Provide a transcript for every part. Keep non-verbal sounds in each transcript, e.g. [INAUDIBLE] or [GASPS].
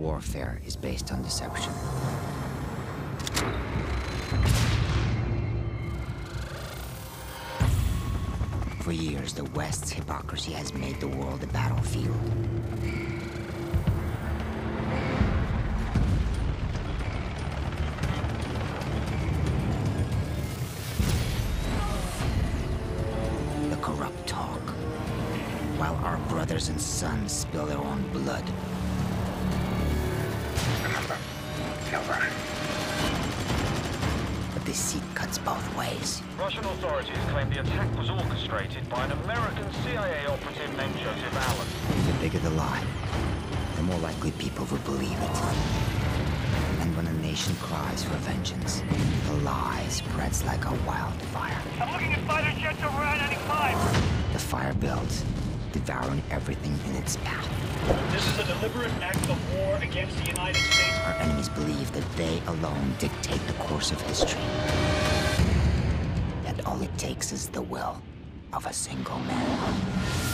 Warfare is based on deception. For years, the West's hypocrisy has made the world a battlefield. The corrupt talk, while our brothers and sons spill their own blood. The lie, the more likely people will believe it. And when a nation cries for vengeance, the lie spreads like a wildfire. I'm looking at fighter jets over I-95. The fire builds, devouring everything in its path. This is a deliberate act of war against the United States. Our enemies believe that they alone dictate the course of history. That all it takes is the will of a single man.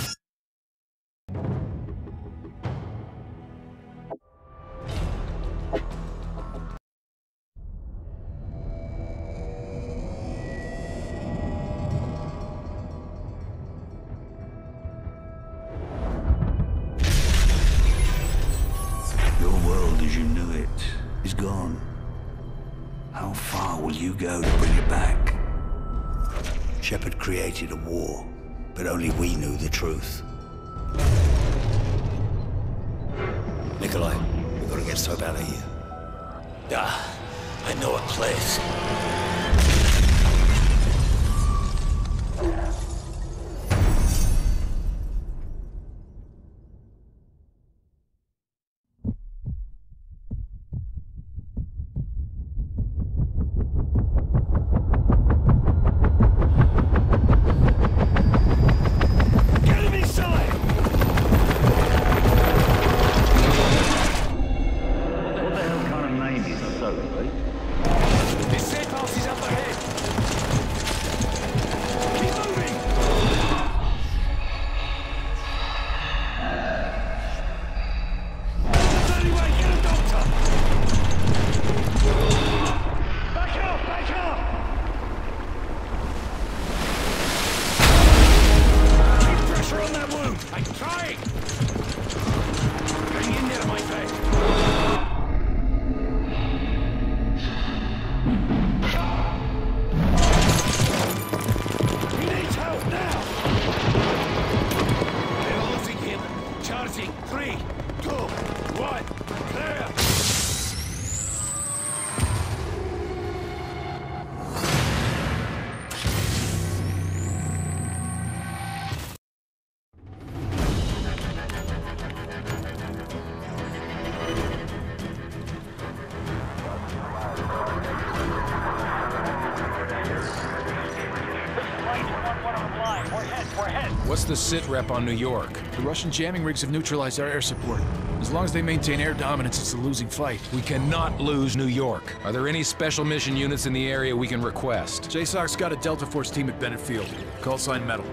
Sit rep on New York? The Russian jamming rigs have neutralized our air support. As long as they maintain air dominance, it's a losing fight. We cannot lose New York. Are there any special mission units in the area we can request? JSOC's got a Delta Force team at Bennett Field. Call sign Metal.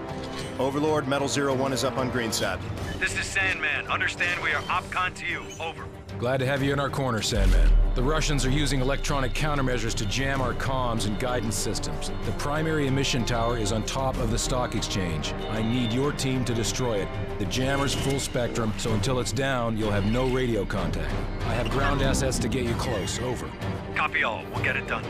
Overlord, Metal Zero One is up on Greenside. This is Sandman. Understand we are OPCON to you. Over. Glad to have you in our corner, Sandman. The Russians are using electronic countermeasures to jam our comms and guidance systems. The primary emission tower is on top of the stock exchange. I need your team to destroy it. The jammer's full spectrum, so until it's down, you'll have no radio contact. I have ground assets to get you close. Over. Copy all. We'll get it done.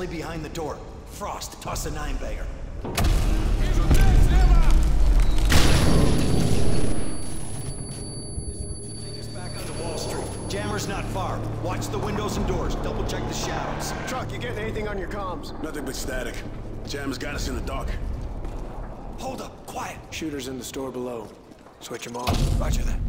Alley behind the door. Frost, toss a nine banger. Back onto Wall Street. Jammer's not far. Watch the windows and doors. Double check the shadows. Truck, you getting anything on your comms? Nothing but static. Jam's got us in the dark. Hold up, quiet. Shooters in the store below. Switch them off. Roger that.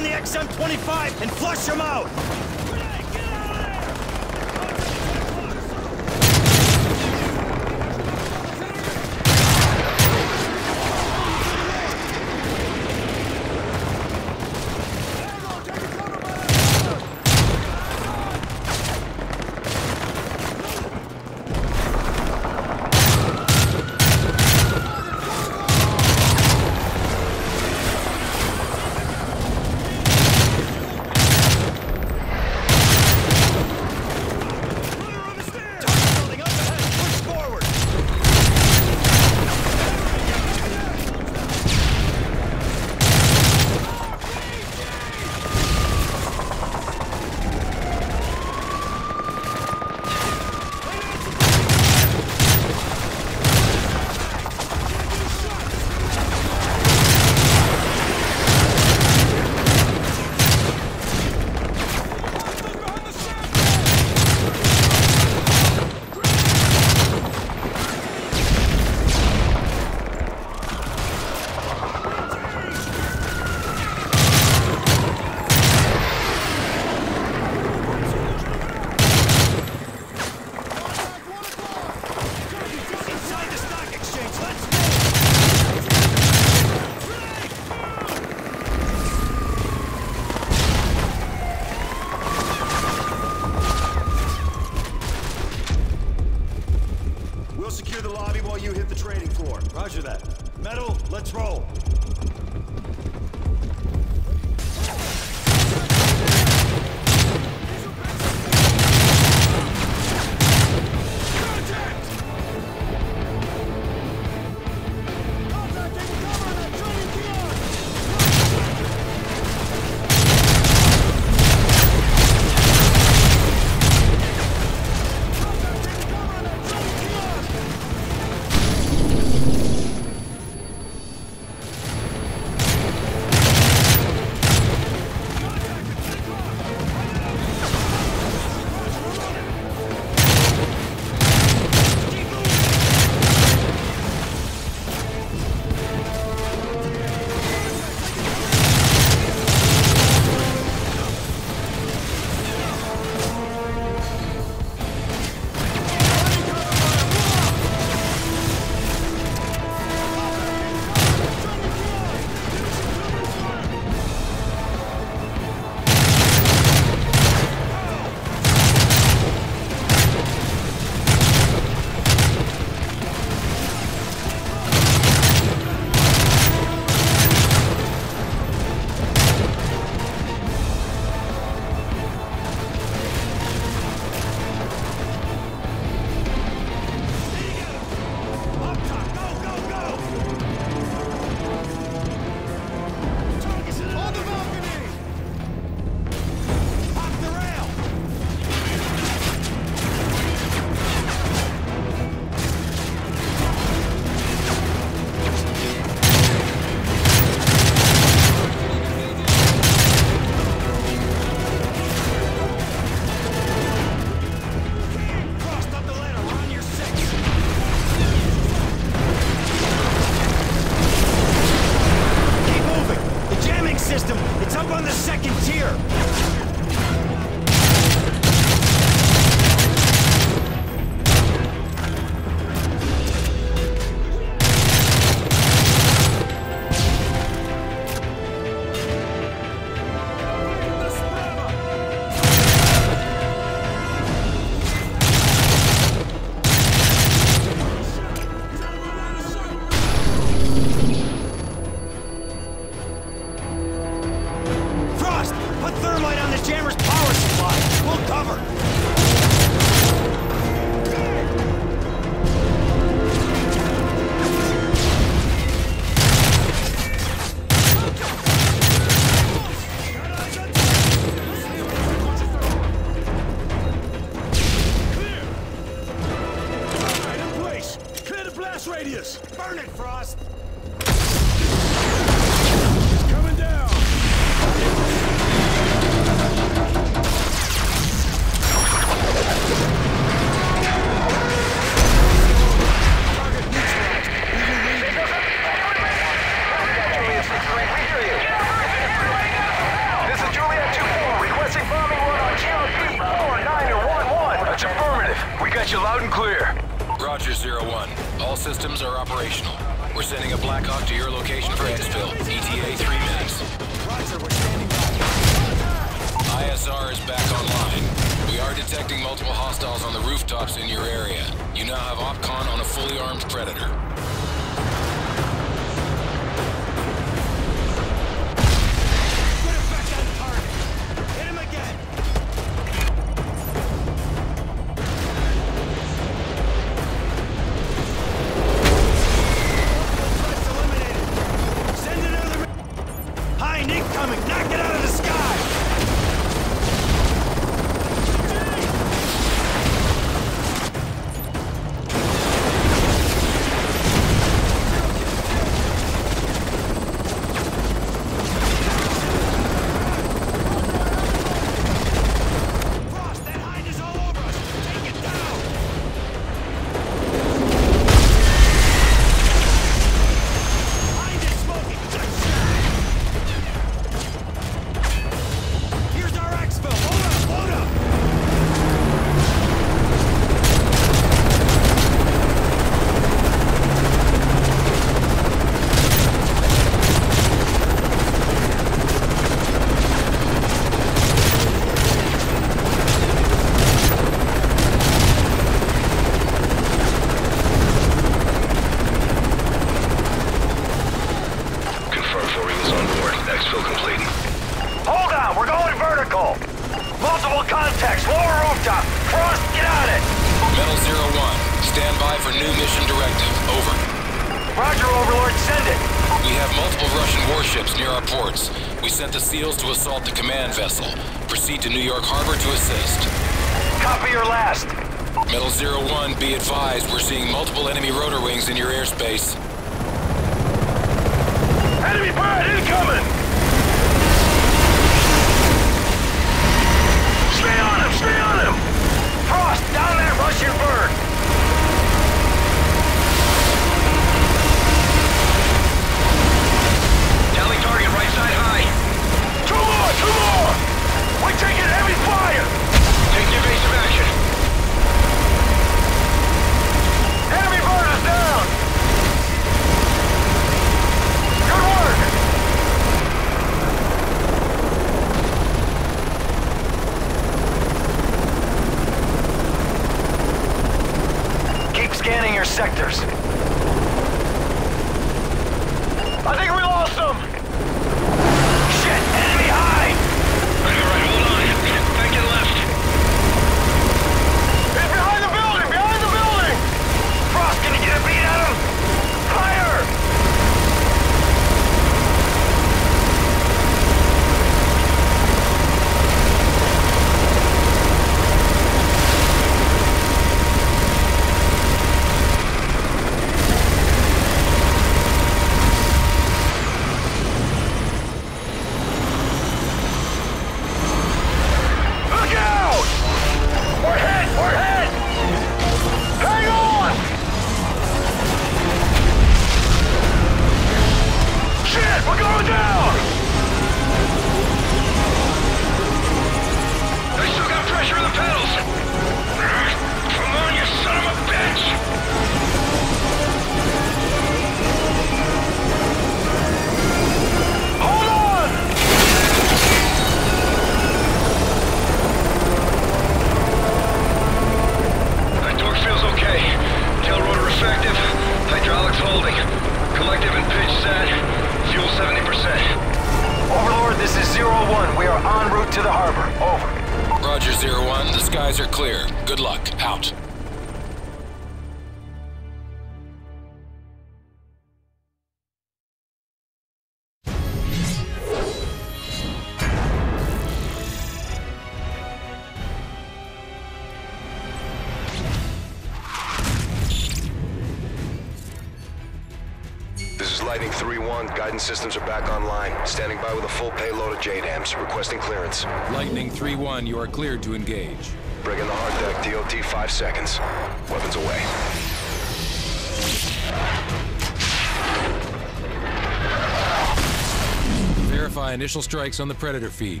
Initial strikes on the Predator feed.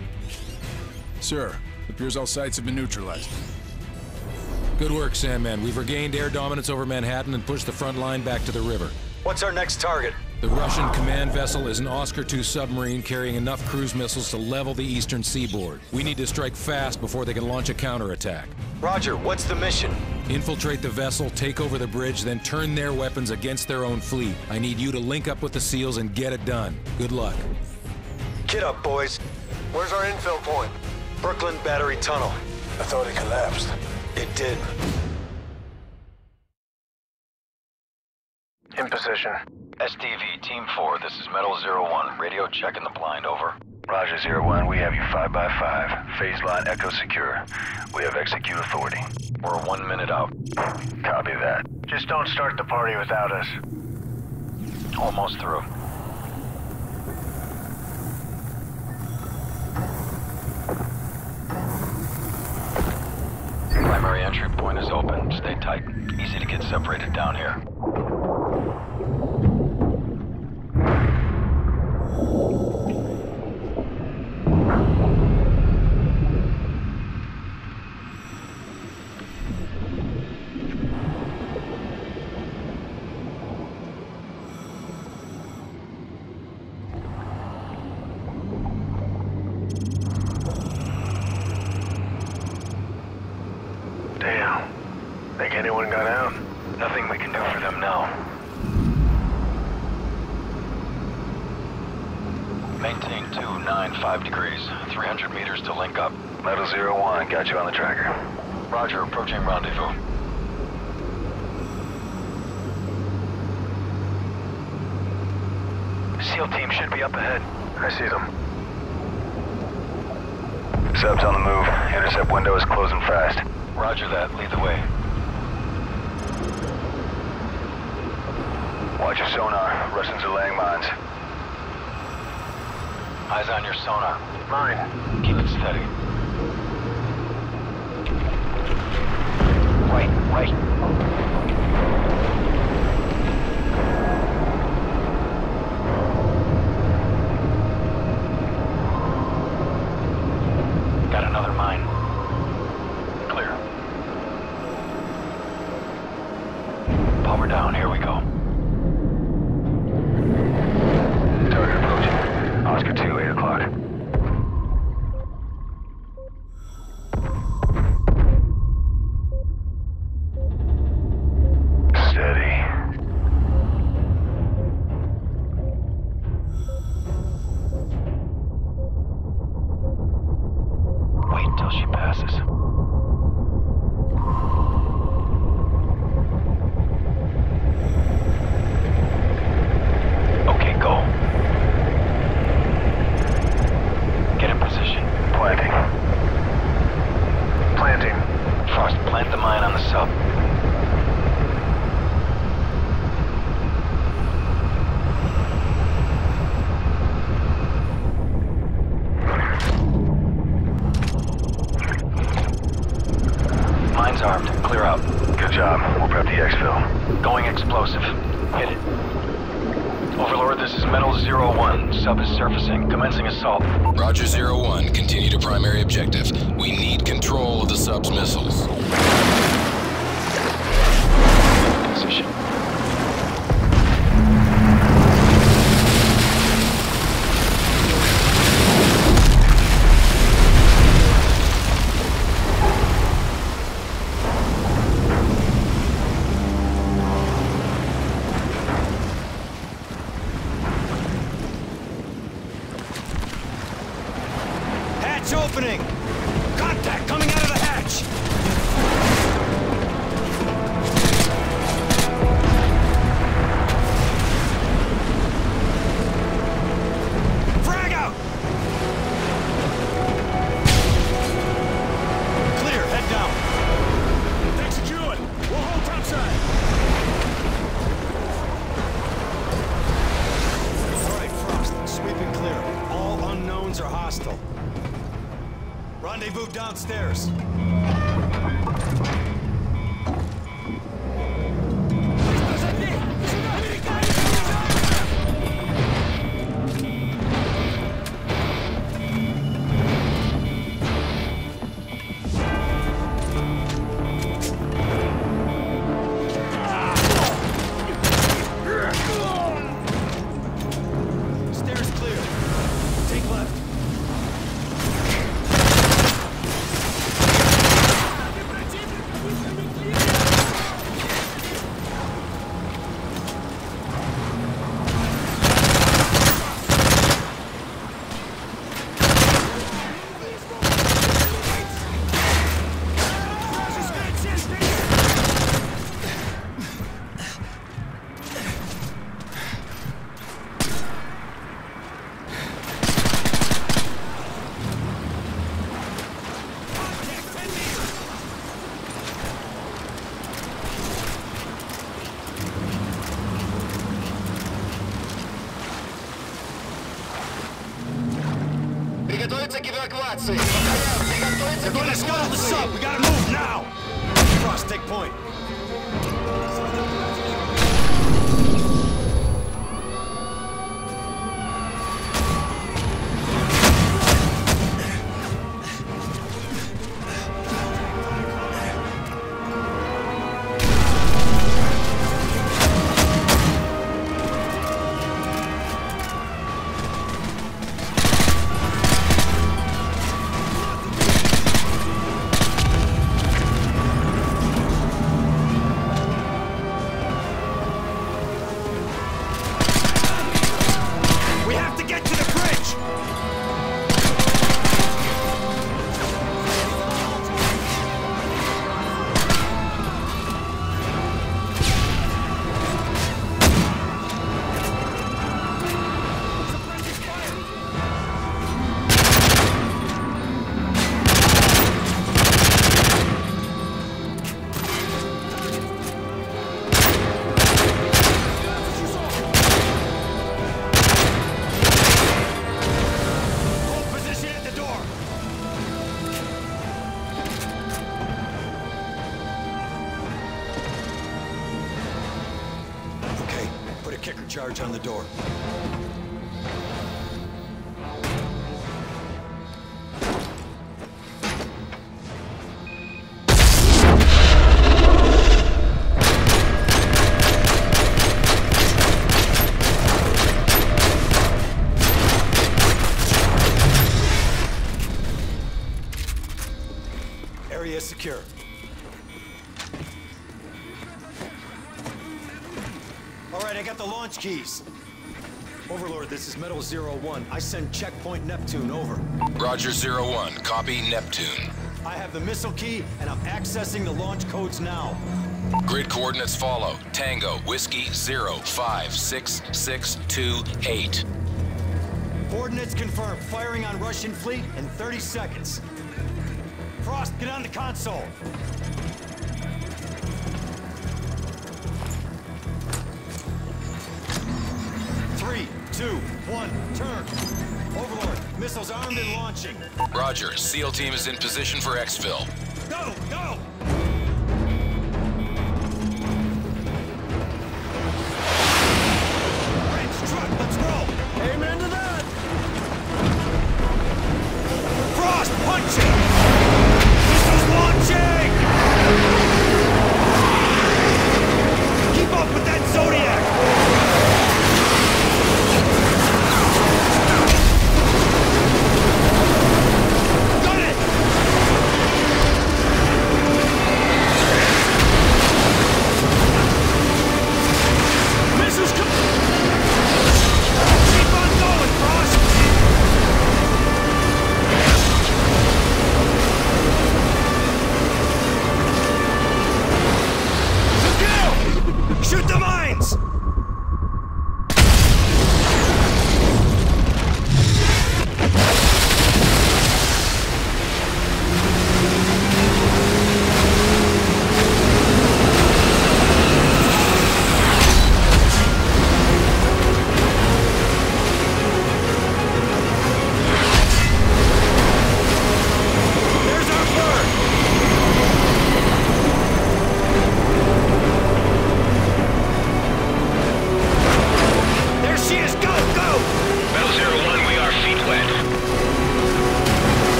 Sir, appears all sites have been neutralized. Good work, Sandman. We've regained air dominance over Manhattan and pushed the front line back to the river. What's our next target? The Russian command vessel is an Oscar II submarine carrying enough cruise missiles to level the eastern seaboard. We need to strike fast before they can launch a counterattack. Roger, what's the mission? Infiltrate the vessel, take over the bridge, then turn their weapons against their own fleet. I need you to link up with the SEALs and get it done. Good luck. Get up, boys. Where's our infill point? Brooklyn Battery Tunnel. I thought it collapsed. It did. In position. SDV, Team 4, this is Metal Zero One. Radio checking the blind, over. Roger, Zero One. We have you 5 by 5 Phase line Echo secure. We have execute authority. We're one minute out. Copy that. Just don't start the party without us. Almost through. Primary entry point is open. Stay tight. Easy to get separated down here. They're going to scuttle the sub. We gotta move now. Frost, take point. Charge on the door. Keys. Overlord, this is Metal Zero One. I send checkpoint Neptune, over. Roger, Zero One. Copy Neptune. I have the missile key, and I'm accessing the launch codes now. Grid coordinates follow. Tango, Whiskey, Zero, Five, Six, Six, Two, Eight. Coordinates confirmed. Firing on Russian fleet in 30 seconds. Frost, get on the console. Missiles armed and launching. Roger, SEAL team is in position for exfil.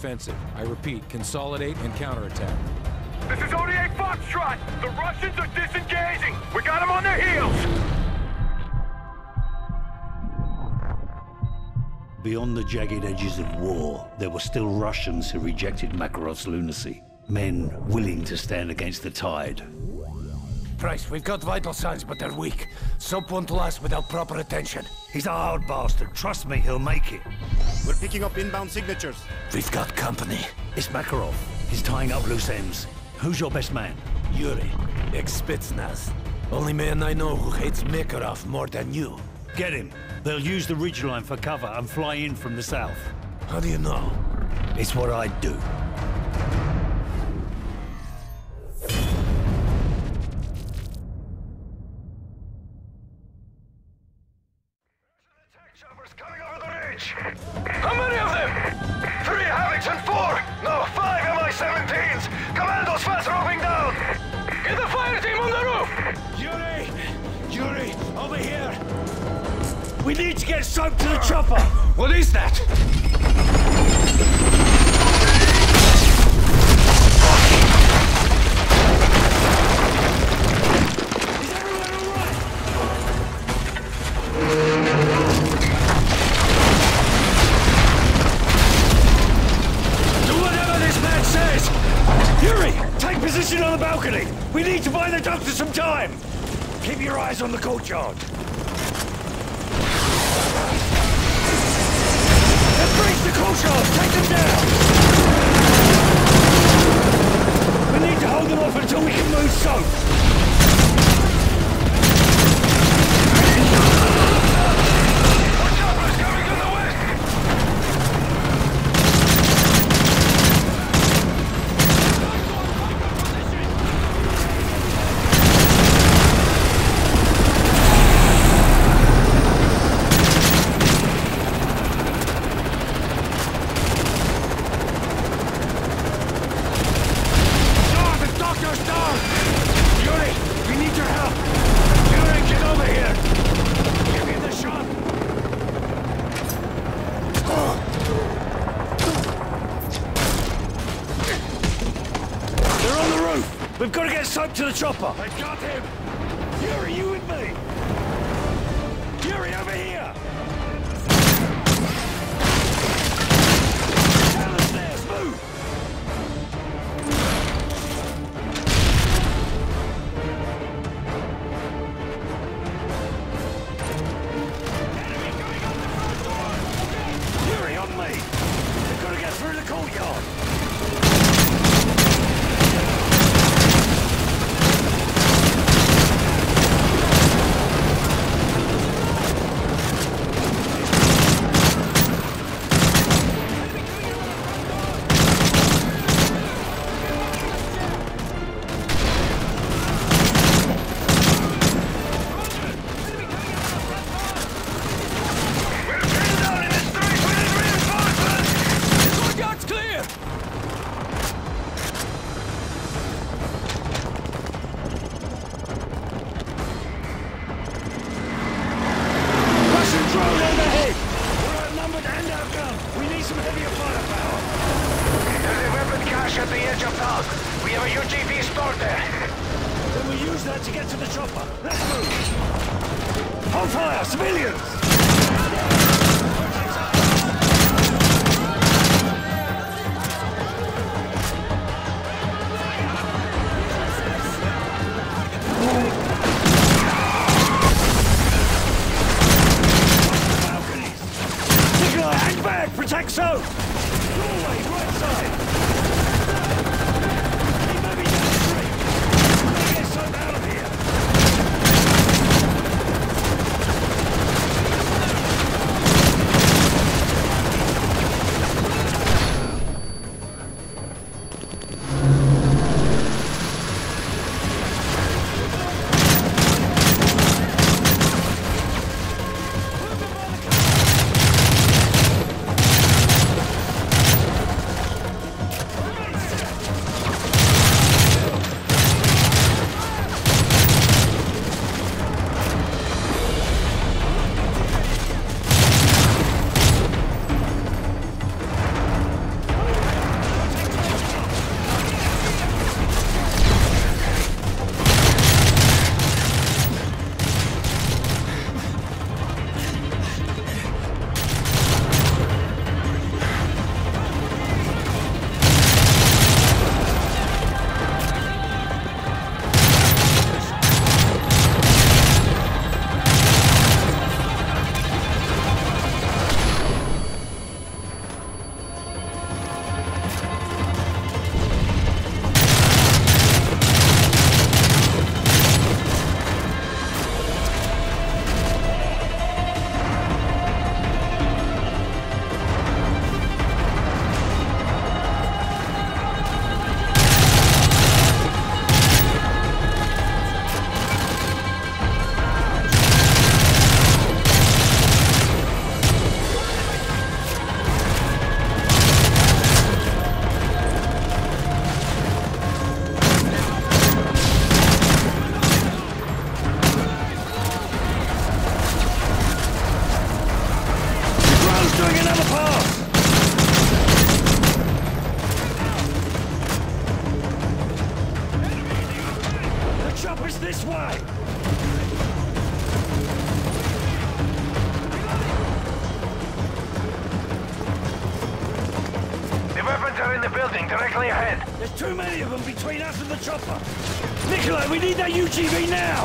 offensive. I repeat, consolidate and counterattack. This is ODA Foxtrot! The Russians are disengaging! We got them on their heels! Beyond the jagged edges of war, there were still Russians who rejected Makarov's lunacy. Men willing to stand against the tide. Price, we've got vital signs, but they're weak. Soap won't last without proper attention. He's a hard bastard. Trust me, he'll make it. We're picking up inbound signatures. We've got company. It's Makarov. He's tying up loose ends. Who's your best man? Yuri, ex-Spetsnaz. Only man I know who hates Makarov more than you. Get him. They'll use the ridgeline for cover and fly in from the south. How do you know? It's what I do. TV now!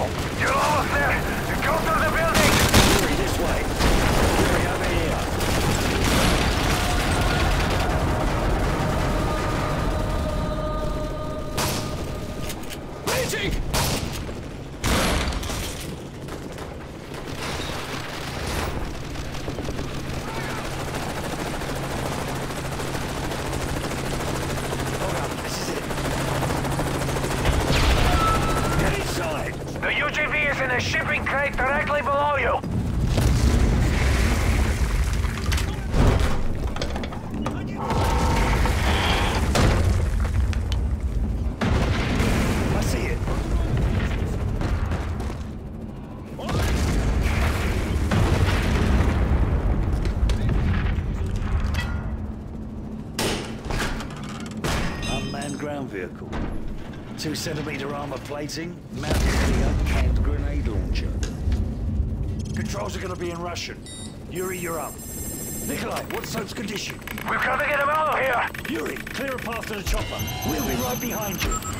centimeter armor plating, mounted clear, and grenade launcher. Controls are gonna be in Russian. Yuri, you're up. Nikolai, what's Soap's condition? We've got to get him out of here! Yuri, clear a path to the chopper. We'll be right behind you.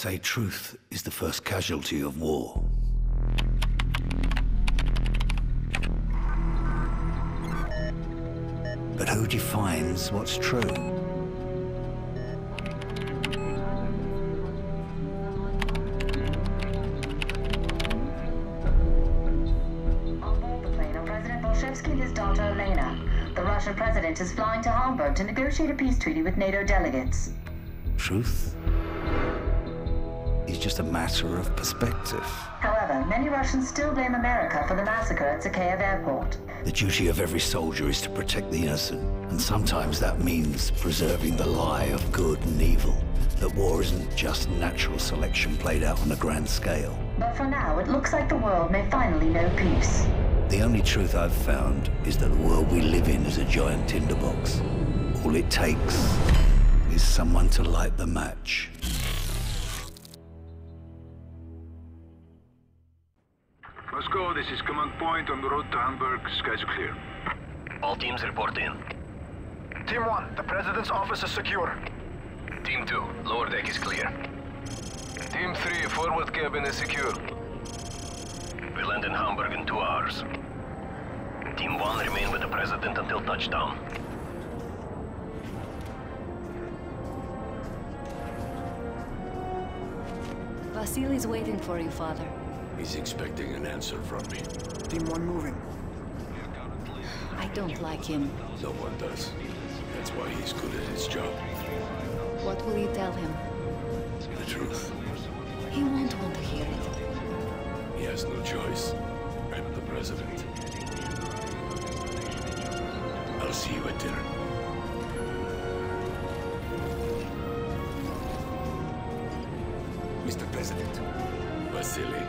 Say truth is the first casualty of war. But who defines what's true? On board the plane are President Vorshevsky and his daughter Elena. The Russian president is flying to Hamburg to negotiate a peace treaty with NATO delegates. Truth just a matter of perspective. However, many Russians still blame America for the massacre at Zakhaev Airport. The duty of every soldier is to protect the innocent, and sometimes that means preserving the lie of good and evil. That war isn't just natural selection played out on a grand scale. But for now, it looks like the world may finally know peace. The only truth I've found is that the world we live in is a giant tinderbox. All it takes is someone to light the match. This is command point on the road to Hamburg. Skies are clear. All teams report in. Team 1, the President's office is secure. Team 2, lower deck is clear. Team 3, forward cabin is secure. We land in Hamburg in two hours. Team 1 remain with the President until touchdown. Vasily's waiting for you, father. He's expecting an answer from me. Team 1 moving. I don't like him. No one does. That's why he's good at his job. What will you tell him? The truth. He won't want to hear it. He has no choice. I'm the president. I'll see you at dinner. Mr. President. Vasily.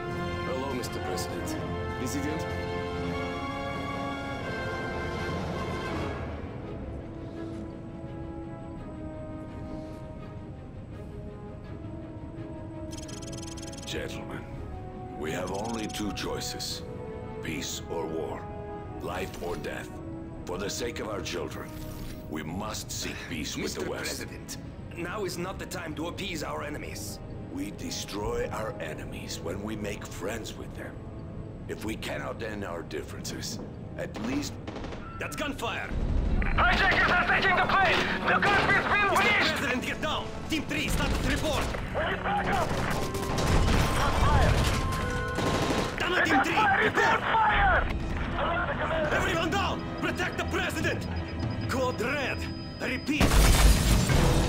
Hello, Mr. President. President? Gentlemen, we have only two choices. Peace or war. Life or death. For the sake of our children, we must seek peace with the Mr. West. President, now is not the time to appease our enemies. We destroy our enemies when we make friends with them. If we cannot end our differences, at least... That's gunfire! Hijackers are taking the plane! The cockpit's been Mr. President, get down! Team 3, status report! We need backup! Down on Team 3, report! Fire! Everyone down! Protect the President! Code Red! Repeat!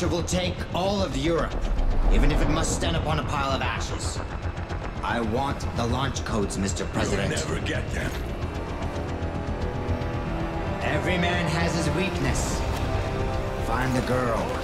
Russia will take all of Europe, even if it must stand upon a pile of ashes. I want the launch codes, Mr. President. You'll never get them. Every man has his weakness. Find the girl.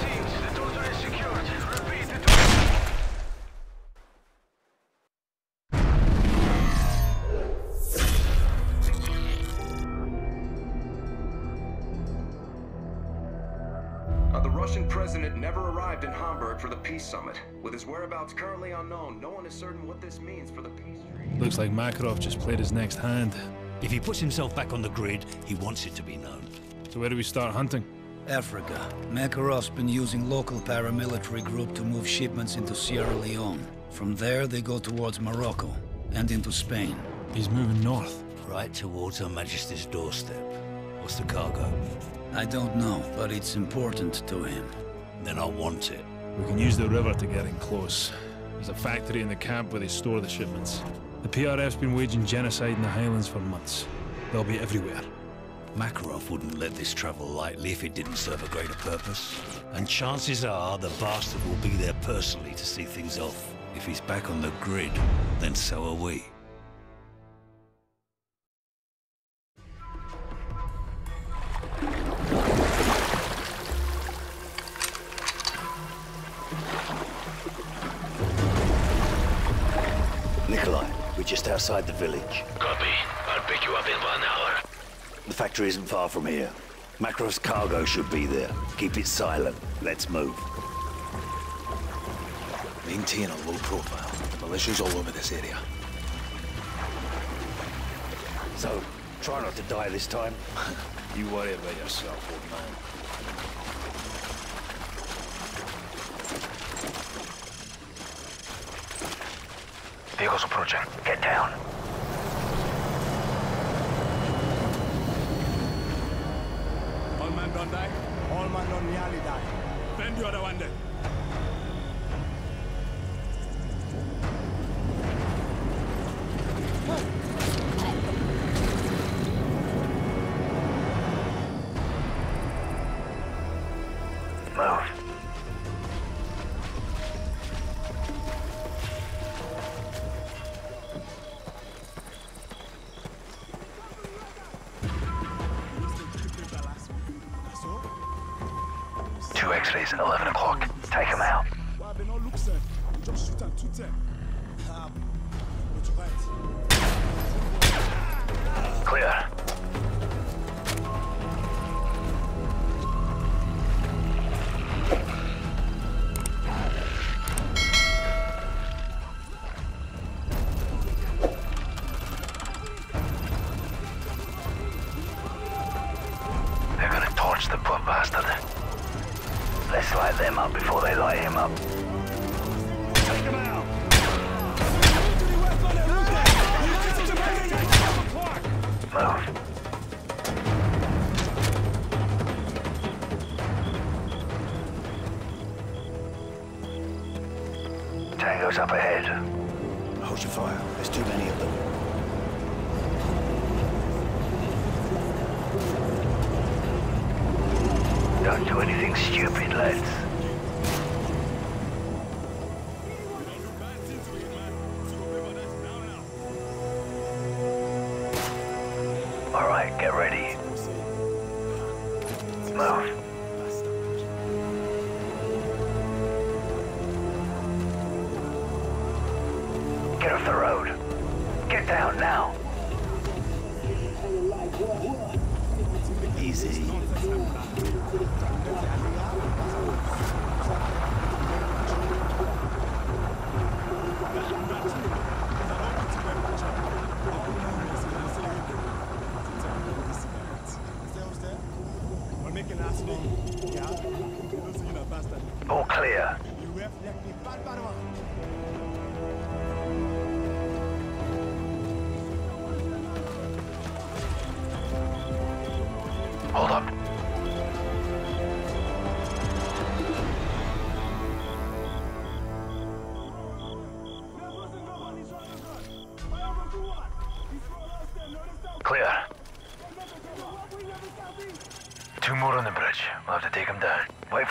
Whereabouts currently unknown, no one is certain what this means for the peace treaty. Looks like Makarov just played his next hand. If he puts himself back on the grid, he wants it to be known. So where do we start hunting? Africa. Makarov's been using local paramilitary group to move shipments into Sierra Leone. From there, they go towards Morocco and into Spain. He's moving north. Right towards Her Majesty's doorstep. What's the cargo? I don't know, but it's important to him. Then I want it. We can use the river to get in close. There's a factory in the camp where they store the shipments. The PRF's been waging genocide in the Highlands for months. They'll be everywhere. Makarov wouldn't let this travel lightly if it didn't serve a greater purpose. And chances are the bastard will be there personally to see things off. If he's back on the grid, then so are we. Just outside the village. Copy. I'll pick you up in one hour. The factory isn't far from here. Makarov's cargo should be there. Keep it silent. Let's move. Maintain a low profile. The Militia's all over this area. So, try not to die this time. [LAUGHS] You worry about yourself, old man. Vehicles approaching. Get down. All man don't die? All man don't nearly die. Bend the other one then.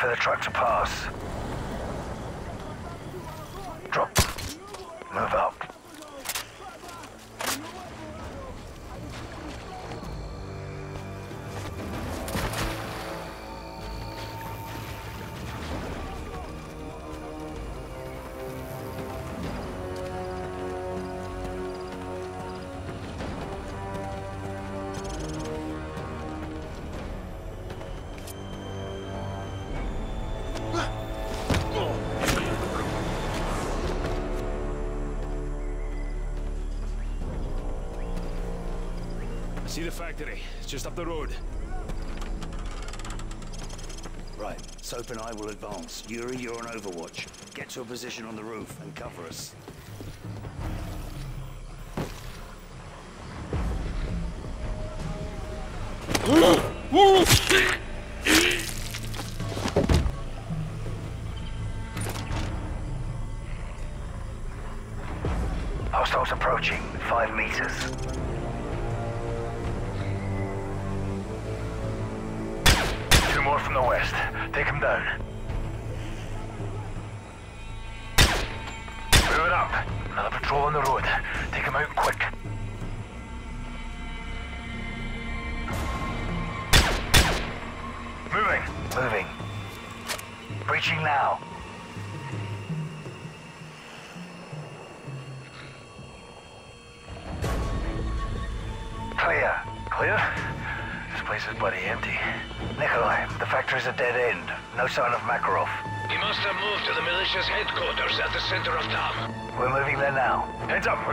for the truck to pass. just up the road. Right, Soap and I will advance. Yuri, you're on overwatch. Get to a position on the roof and cover us. [GASPS] Whoa! son of Makarov. He must have moved to the militia's headquarters at the center of town. We're moving there now. Heads up,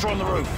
Soldier on the roof.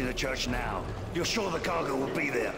reaching the church now. You're sure the cargo will be there?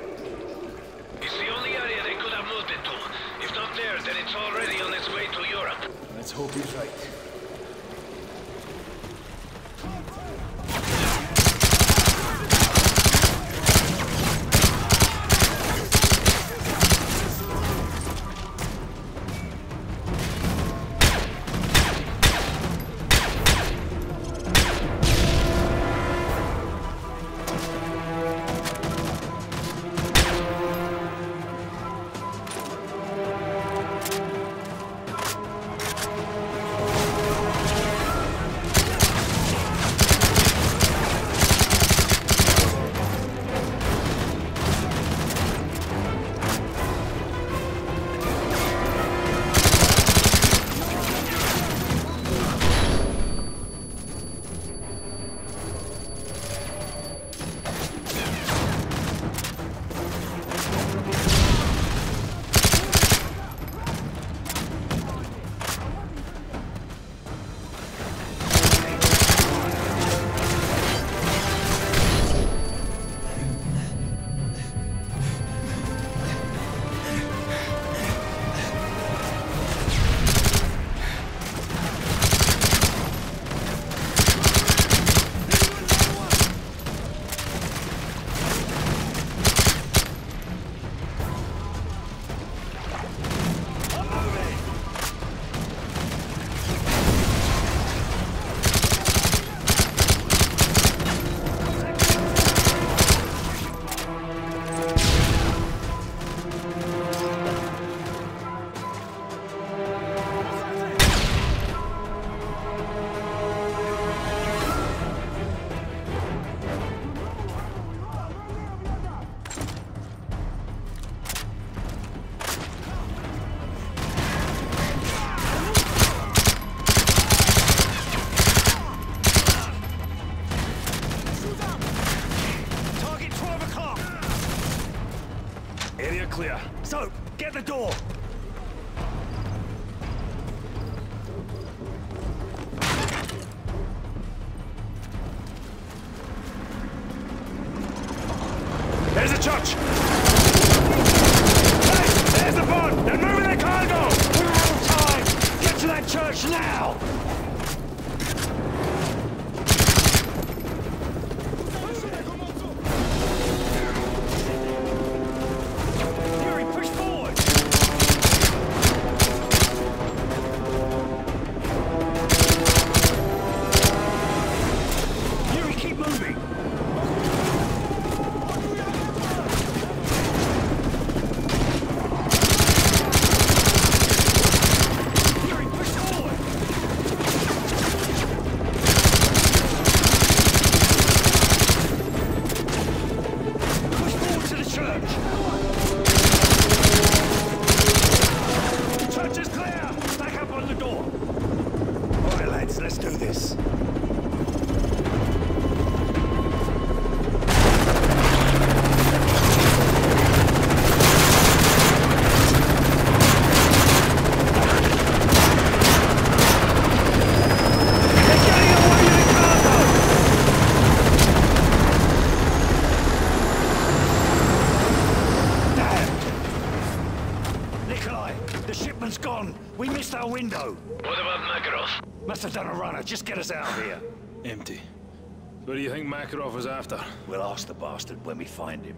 Makarov was after? We'll ask the bastard when we find him.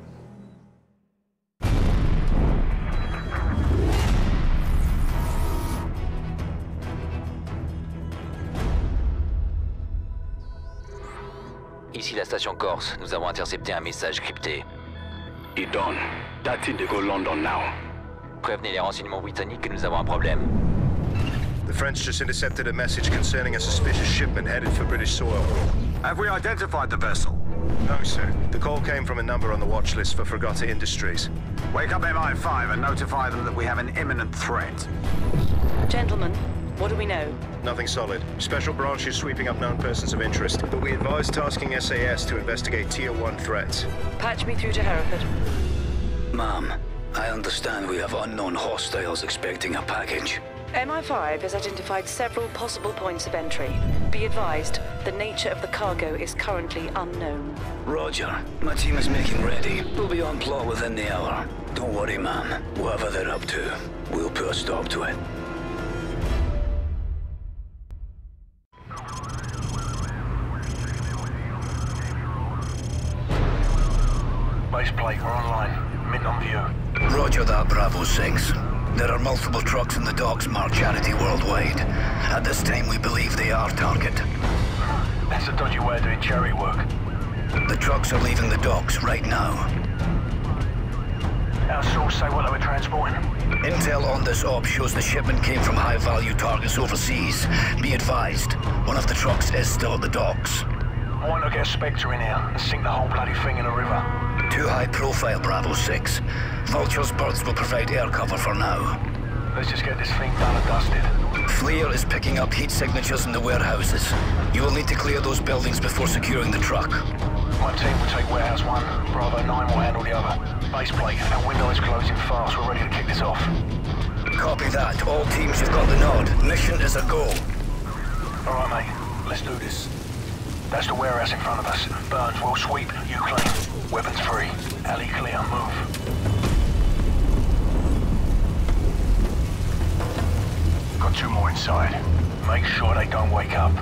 Ici la station Corse. Nous avons intercepté un message crypté. Idon, that's Indigo London now. Prévenez les renseignements britanniques que nous avons un problème. The French just intercepted a message concerning a suspicious shipment headed for British soil. Have we identified the vessel? No, sir. The call came from a number on the watch list for Fregata Industries. Wake up MI5 and notify them that we have an imminent threat. Gentlemen, what do we know? Nothing solid. Special branch is sweeping up known persons of interest, but we advise tasking SAS to investigate Tier 1 threats. Patch me through to Hereford. Ma'am, I understand we have unknown hostiles expecting a package. MI5 has identified several possible points of entry. Be advised, the nature of the cargo is currently unknown. Roger. My team is making ready. We'll be on plot within the hour. Don't worry, ma'am. Whatever they're up to, we'll put a stop to it. Vulture's birds will provide air cover for now. Let's just get this thing done and dusted. FLIR is picking up heat signatures in the warehouses. You will need to clear those buildings before securing the truck. My team will take warehouse one. Bravo 9 will handle the other. Base plate, our window is closing fast. We're ready to kick this off. Copy that. All teams, you've got the nod. Mission is a go. All right, mate. Let's do this. That's the warehouse in front of us. Burns, we'll sweep. You clean. Weapons free. Alley clear. Move. Two more inside. Make sure they don't wake up.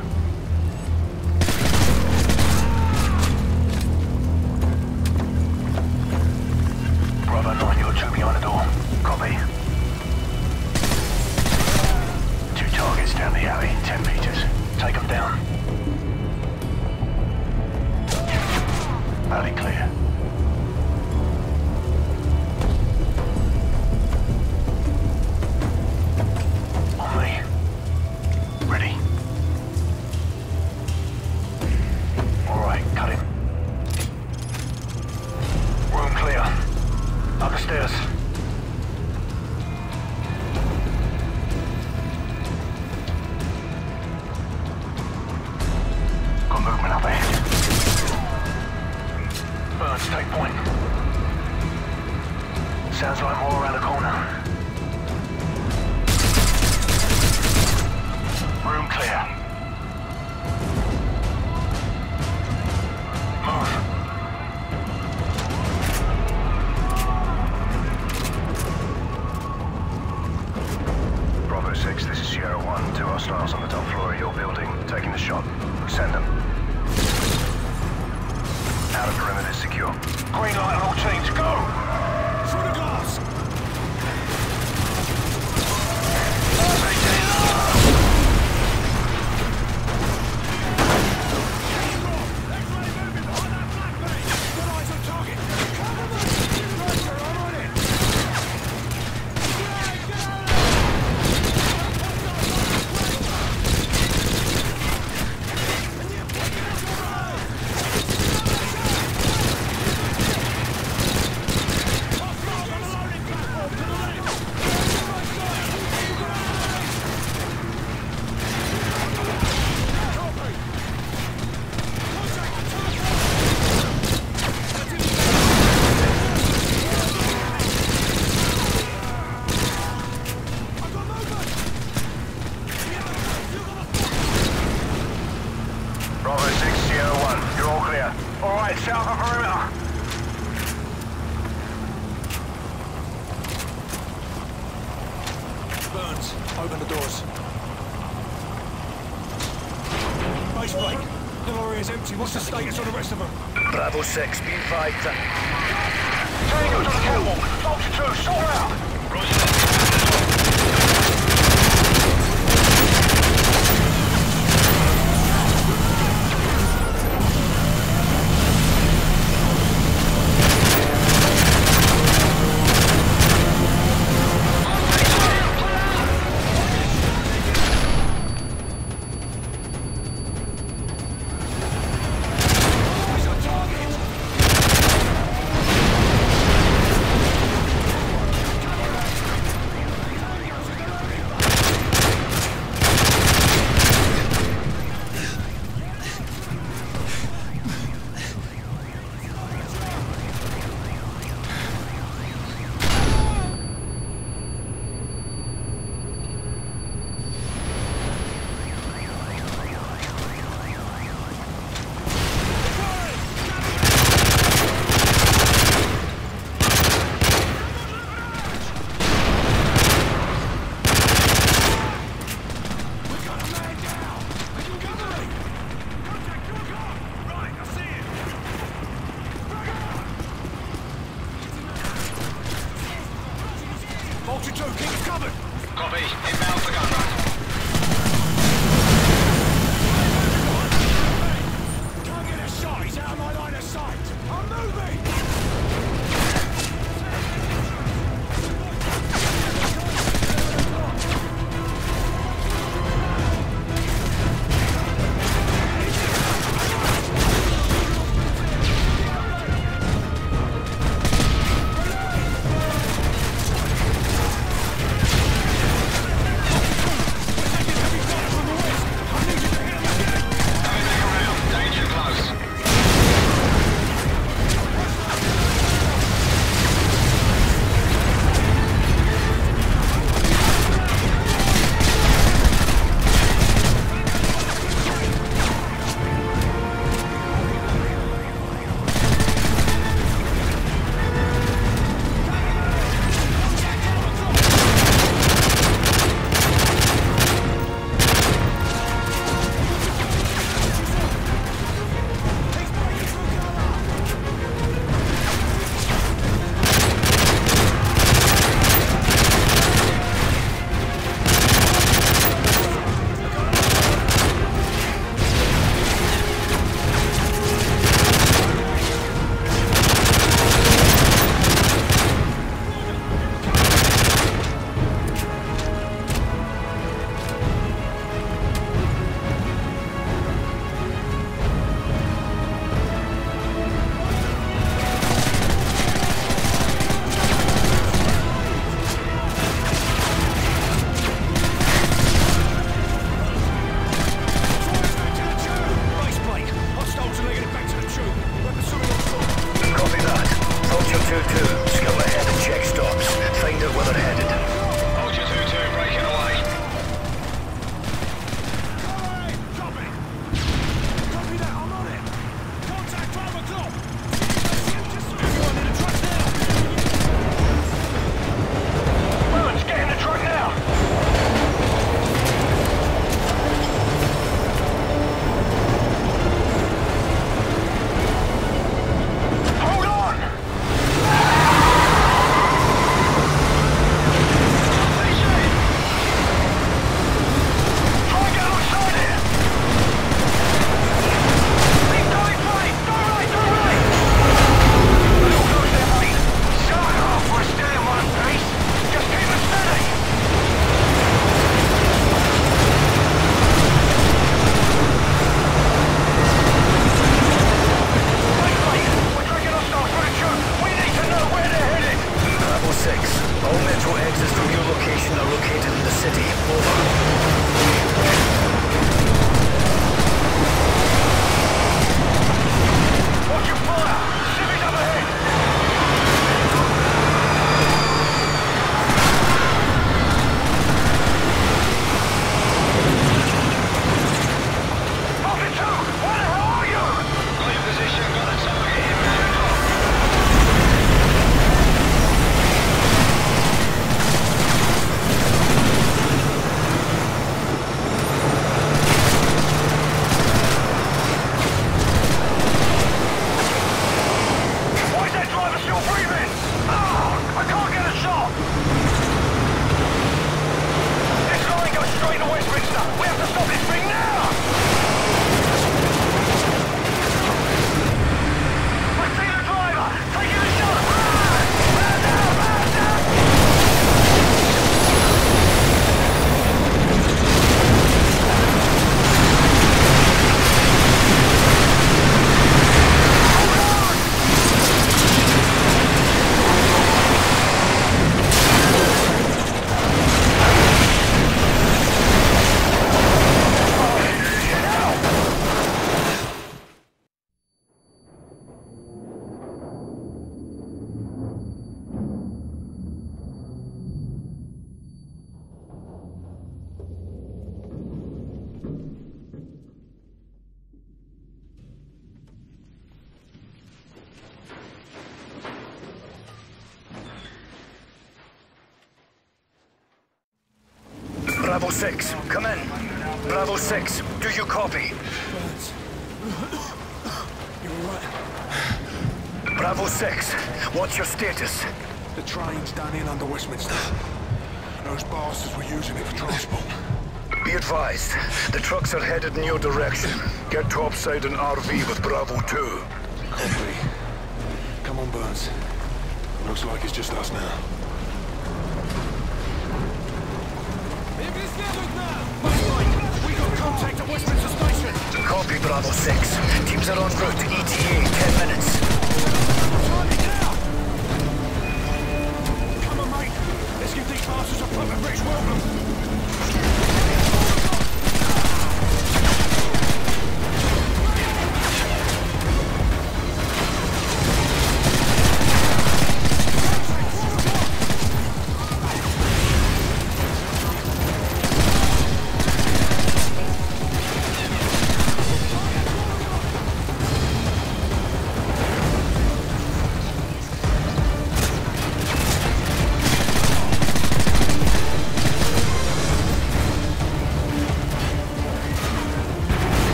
6, be advised inside an RV with Bravo 2.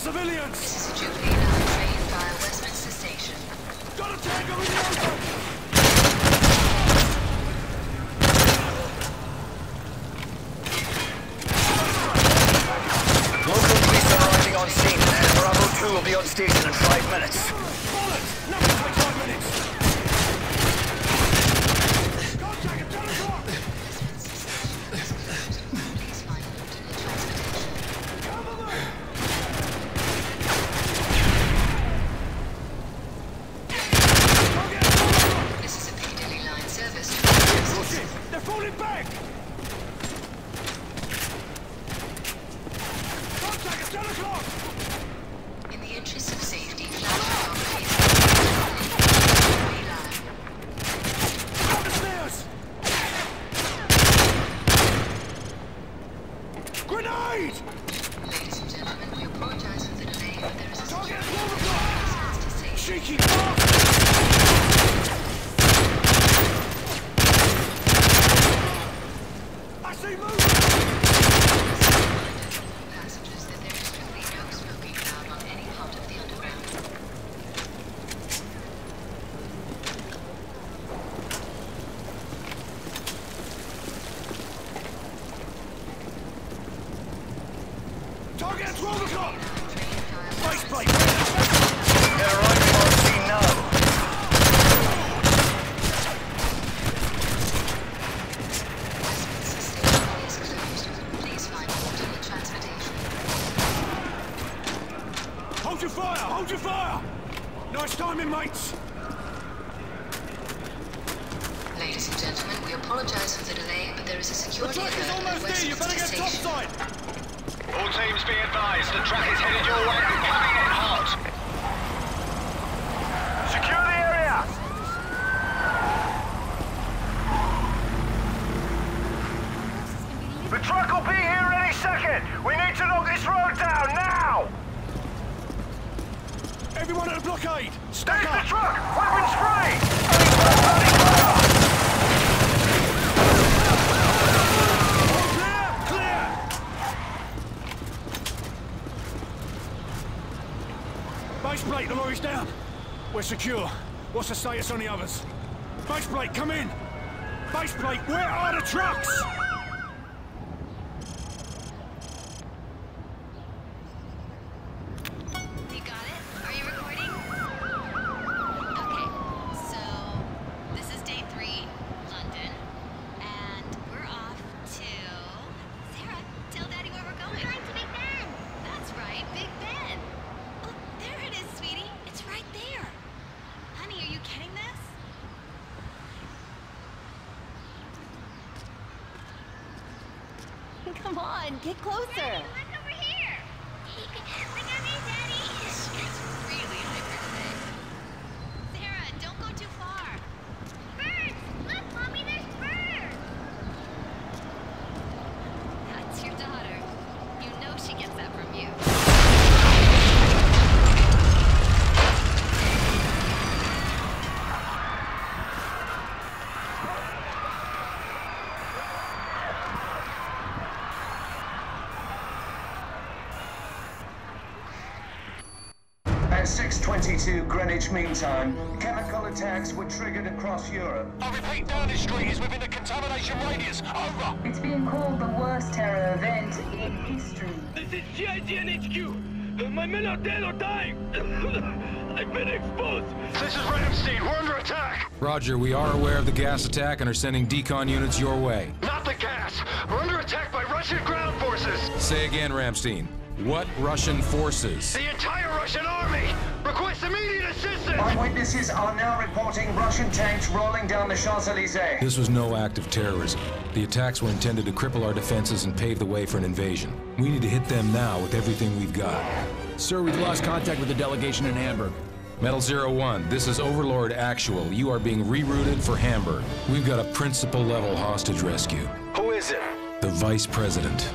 civilians! secure. What's the status on the others? Baseplate, come in! Baseplate, where are the trucks? 6.22 Greenwich Mean Time, chemical attacks were triggered across Europe. I repeat, Downing Street is within the contamination radius. Oh, Over. It's being called the worst terror event in history. This is GIGN HQ. My men are dead or dying. [LAUGHS] I've been exposed. This is Ramstein. We're under attack. Roger, we are aware of the gas attack and are sending decon units your way. Not the gas. We're under attack by Russian ground forces. Say again, Ramstein. What Russian forces? The Eyewitnesses are now reporting Russian tanks rolling down the Champs-Elysees. This was no act of terrorism. The attacks were intended to cripple our defenses and pave the way for an invasion. We need to hit them now with everything we've got. Sir, we've lost contact with the delegation in Hamburg. Metal Zero One, this is Overlord Actual. You are being rerouted for Hamburg. We've got a principal level hostage rescue. Who is it? The Vice President.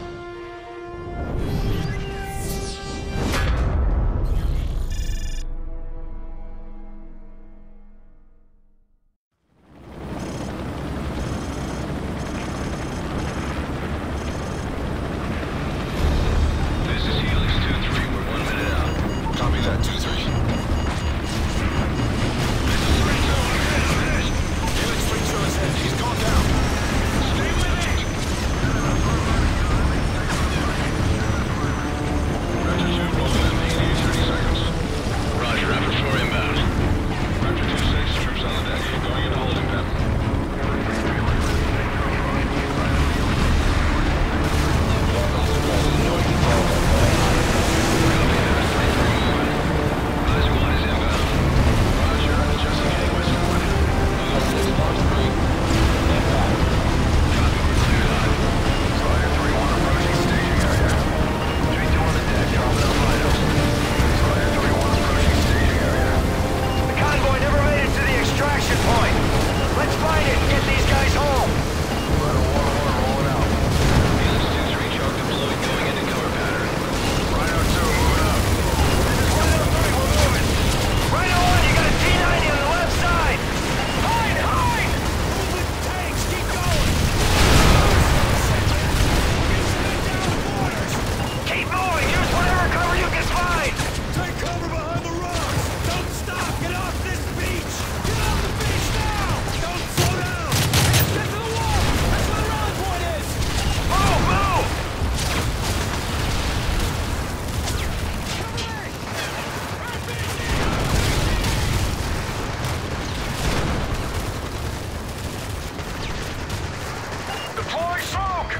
Deploy smoke!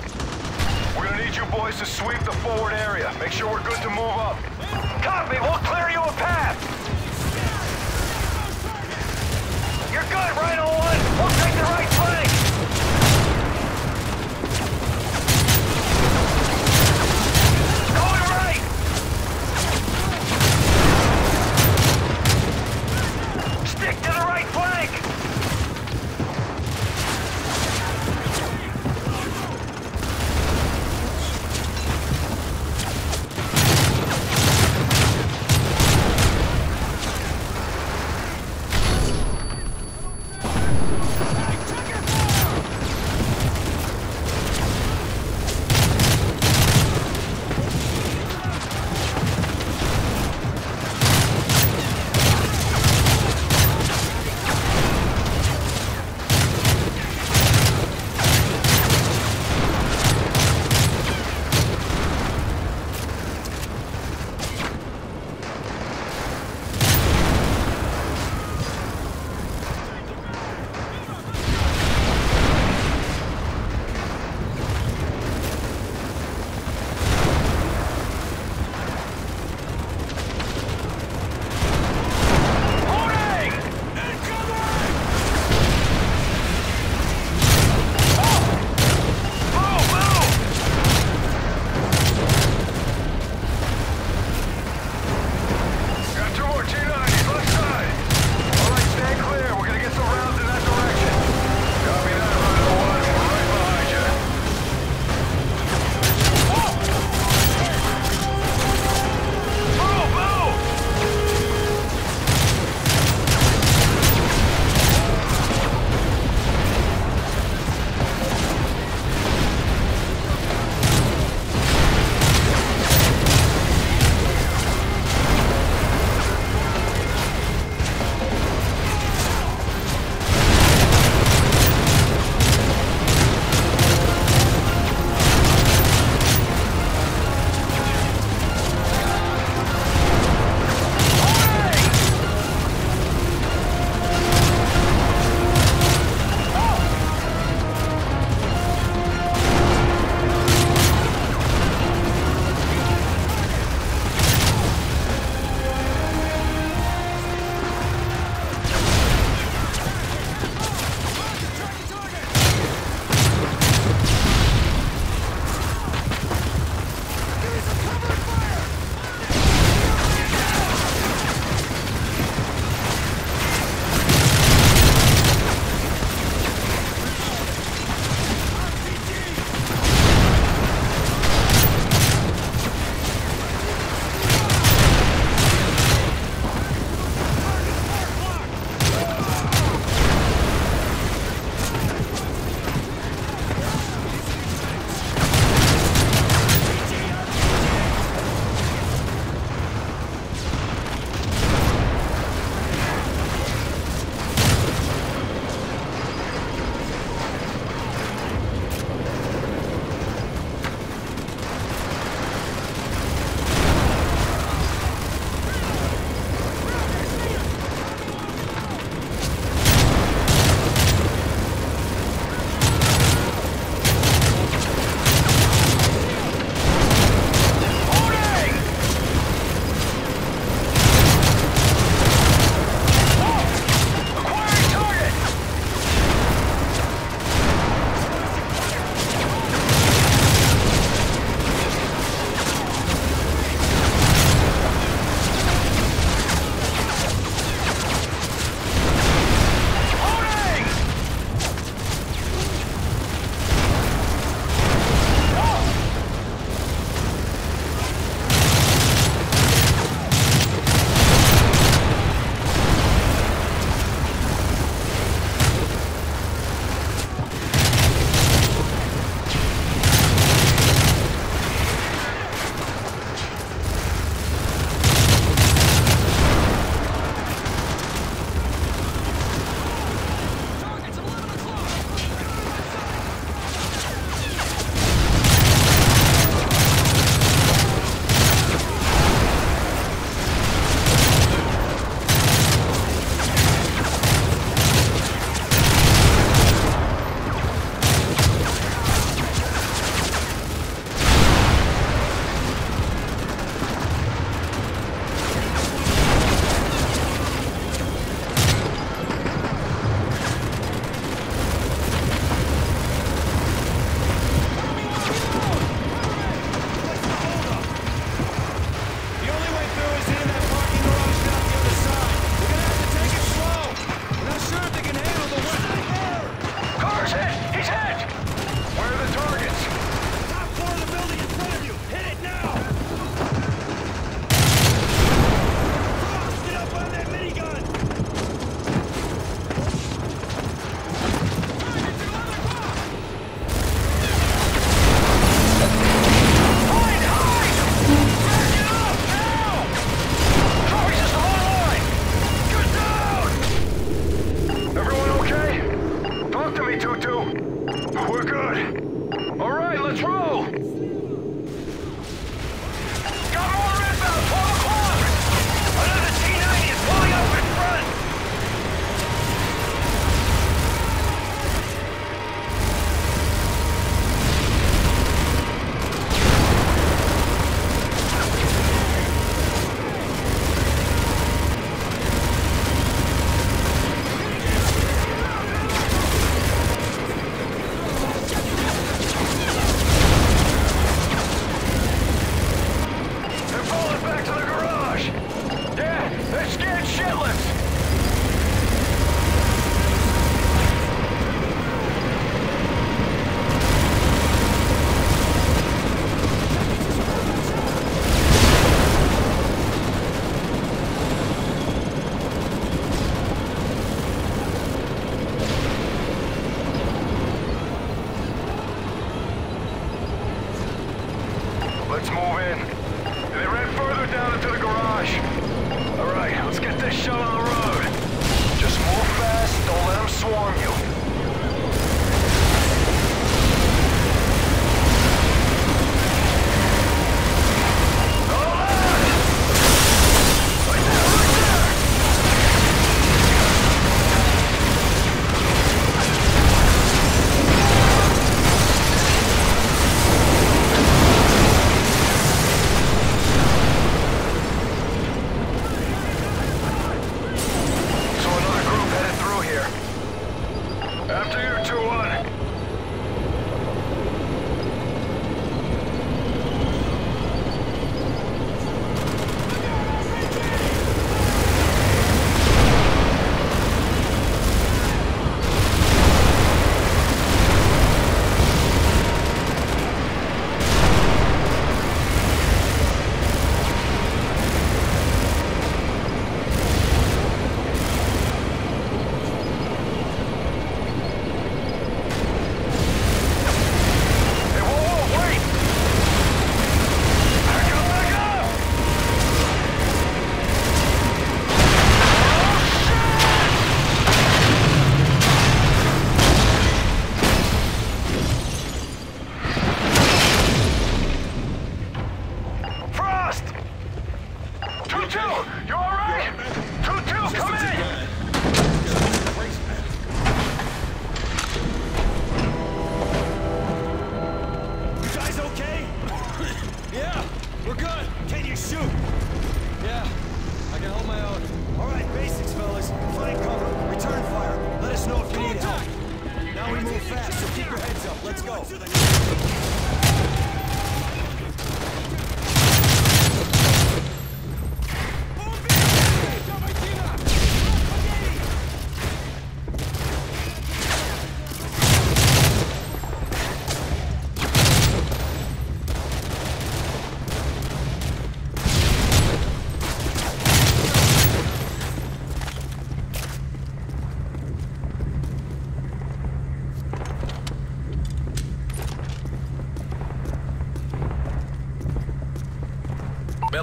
We're gonna need you boys to sweep the forward area. Make sure we're good to move up. Copy, we'll clear you a path. You're good, Rhino 1. We'll take the right flank.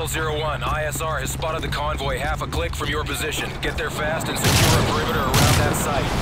Metal Zero One, ISR has spotted the convoy half a click from your position. Get there fast and secure a perimeter around that site.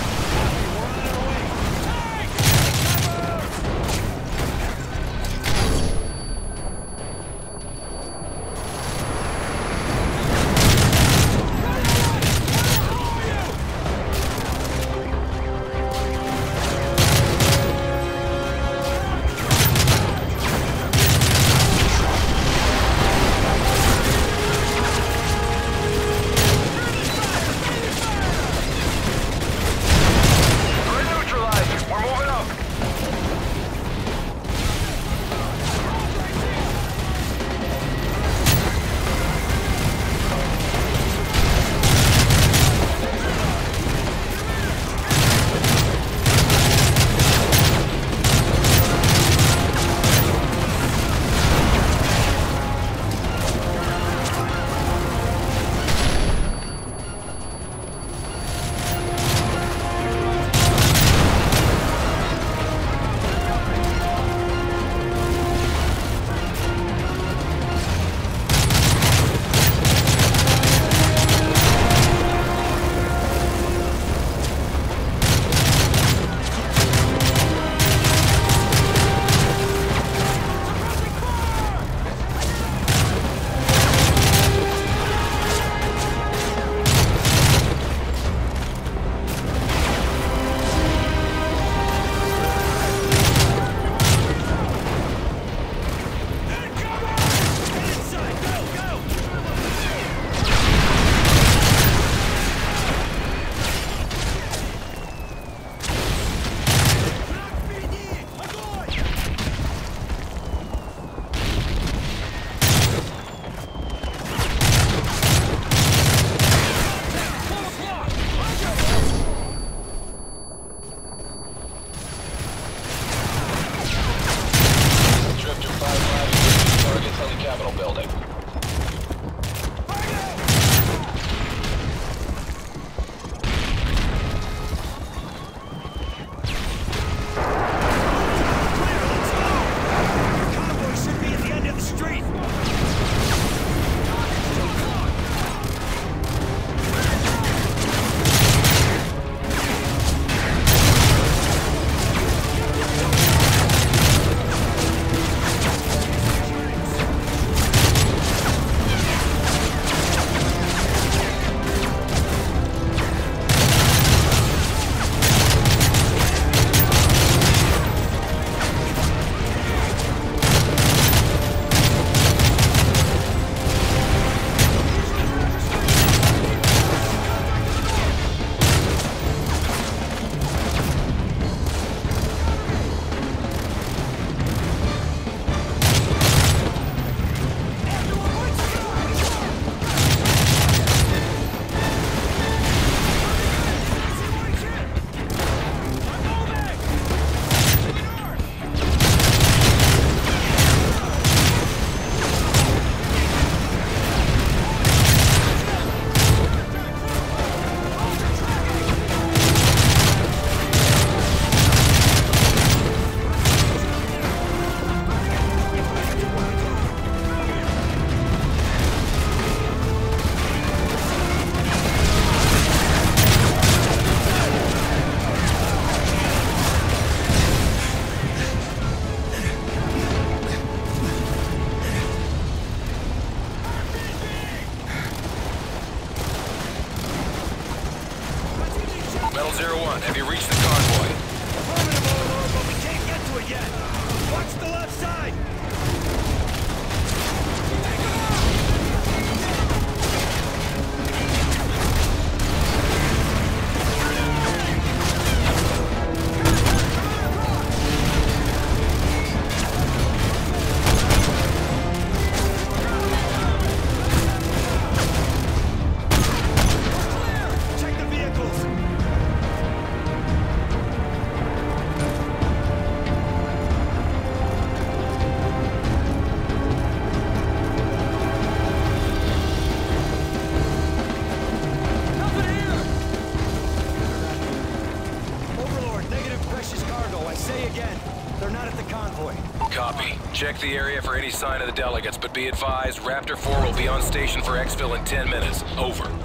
The area for any sign of the delegates, but be advised, Raptor 4 will be on station for exfil in 10 minutes. Over.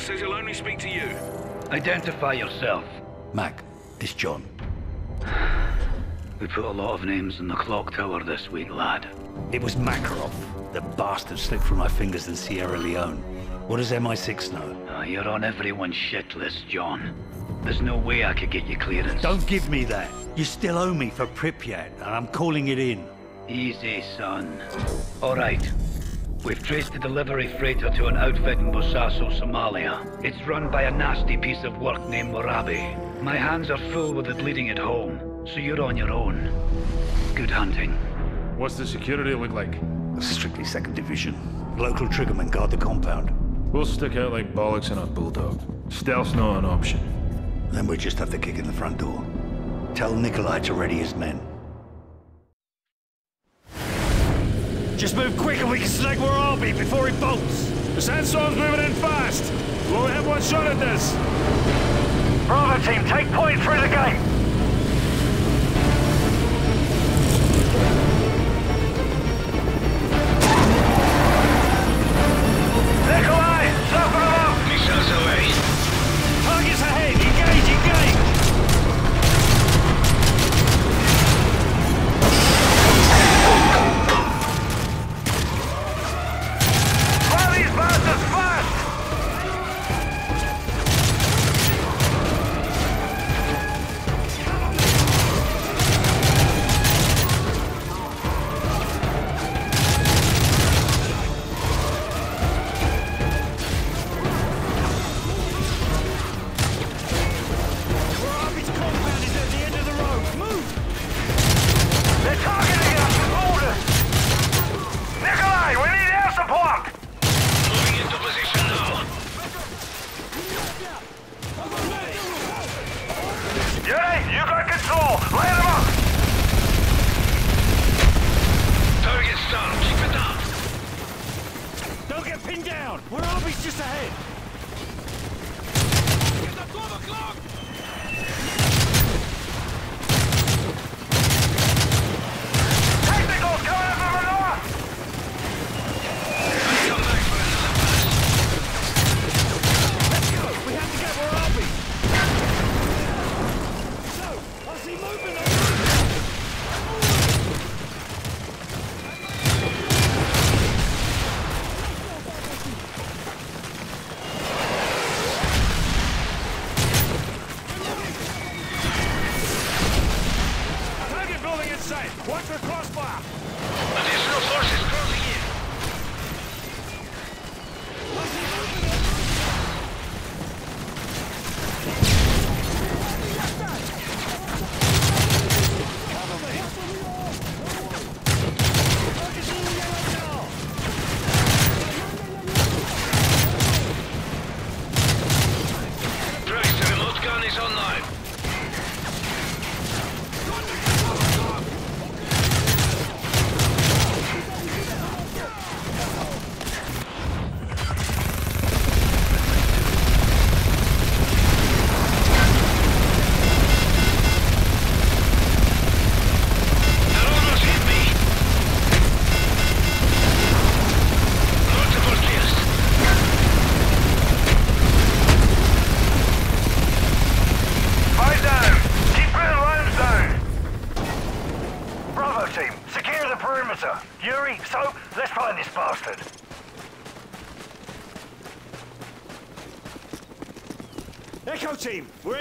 Chemical. Says he'll only speak to you. Identify yourself. Mac, it's John. We put a lot of names in the clock tower this week, lad. It was Makarov. The bastard slipped through my fingers in Sierra Leone. What does MI6 know? Ah, you're on everyone's shit list, John. There's no way I could get you clearance. Don't give me that. You still owe me for Pripyat, and I'm calling it in. Easy, son. All right. We've traced the delivery freighter to an outfit in Bosaso, Somalia. It's run by a nasty piece of work named Waraabe. My hands are full with the bleeding at home, so you're on your own. Good hunting. What's the security look like? Strictly second division. Local triggermen guard the compound. We'll stick out like bollocks in a bulldog. Stealth's not an option. Then we just have to kick in the front door. Tell Nikolai to ready his men. Just move quick and we can snag Waraabe before he bolts. The sandstorm's moving in fast. We'll have one shot at this. Bravo team, take point through the gate.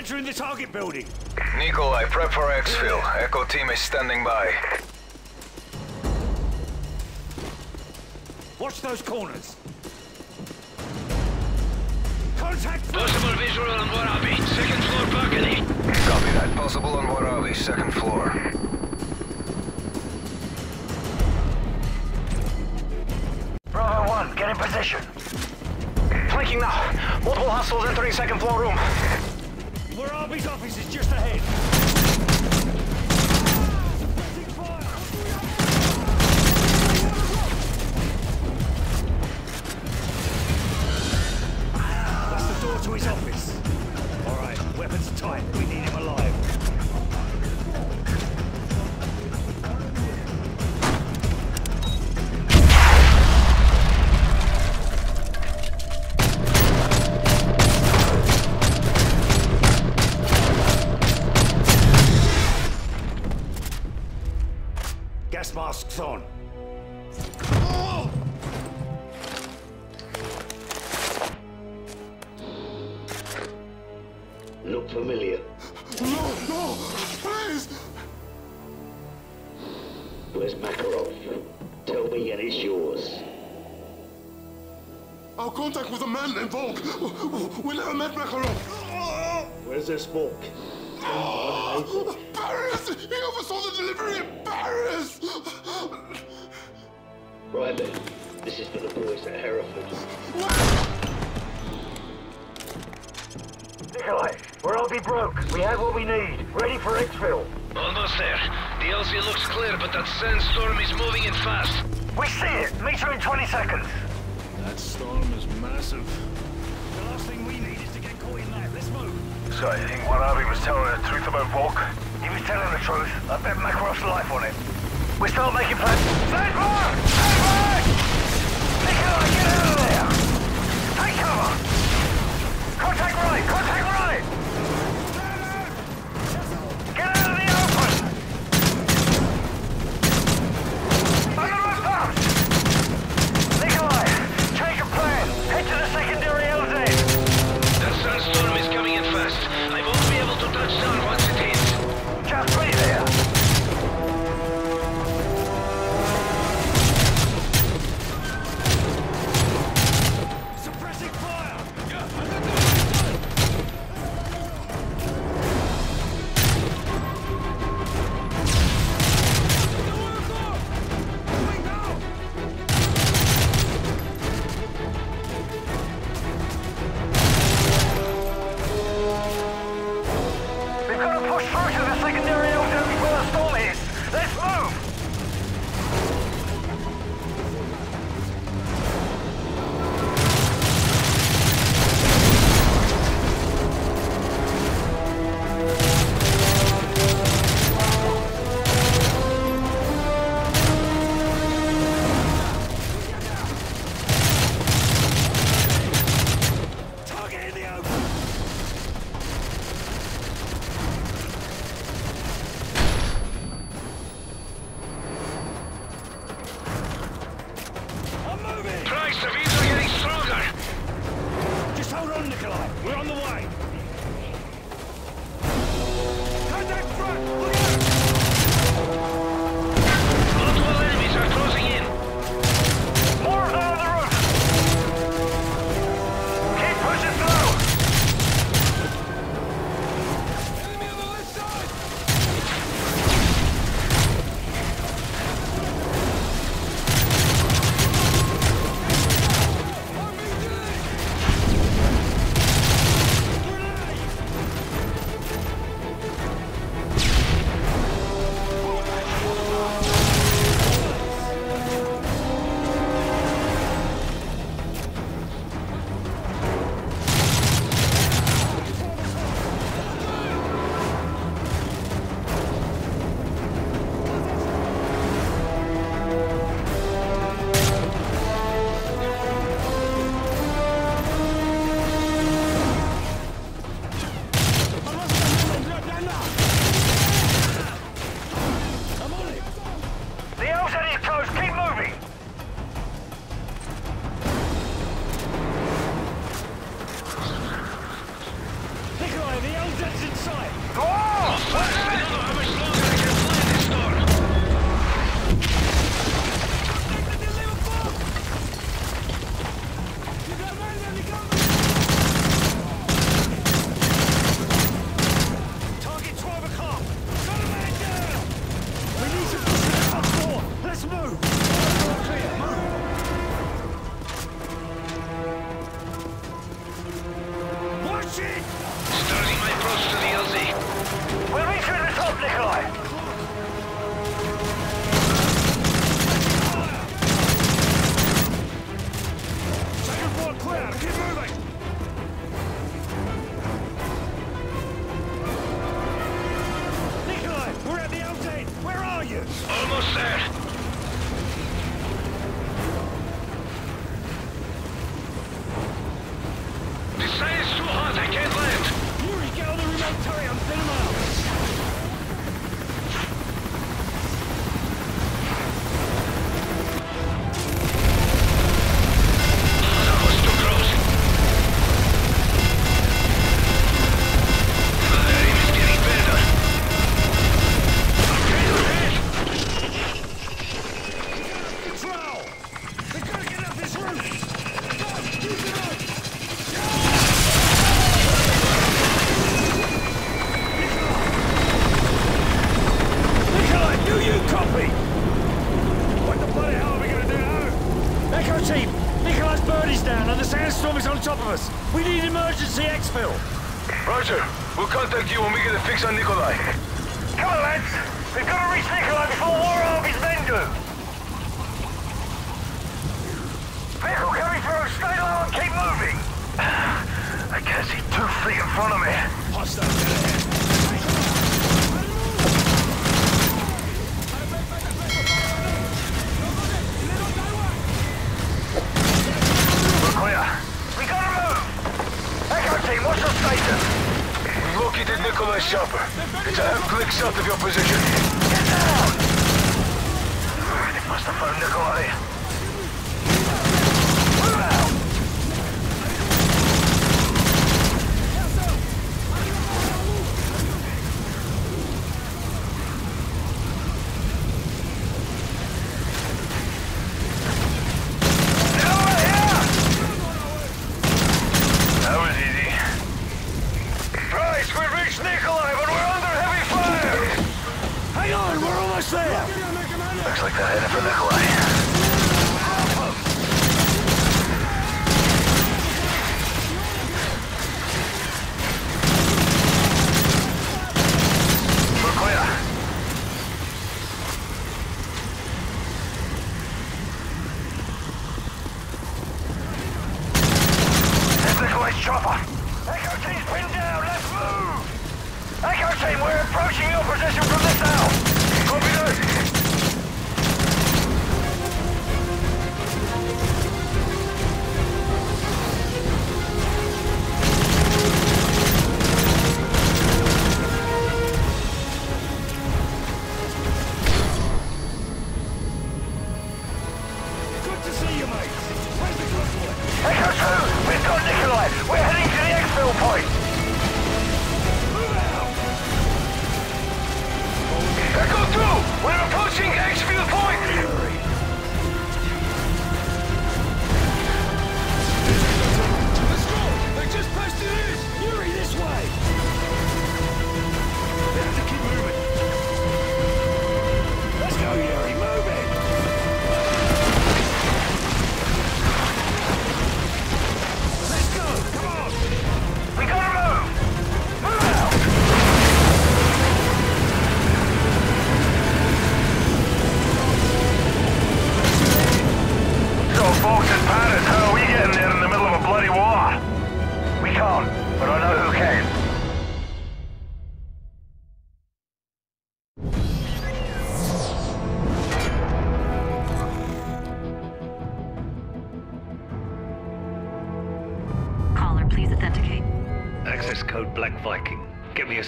entering the target building. Nikolai, prep for exfil. Echo team is standing by. Watch those corners.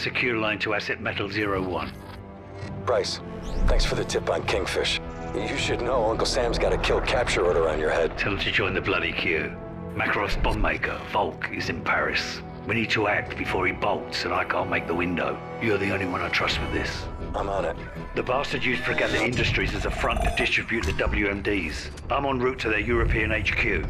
Secure line to Asset Metal Zero One. Price, thanks for the tip on Kingfish. You should know Uncle Sam's got a kill capture order on your head. Tell him to join the bloody queue. Makarov's bomb maker, Volk, is in Paris. We need to act before he bolts, and I can't make the window. You're the only one I trust with this. I'm on it. The bastard used Fregata Industries as a front to distribute the WMDs. I'm en route to their European HQ.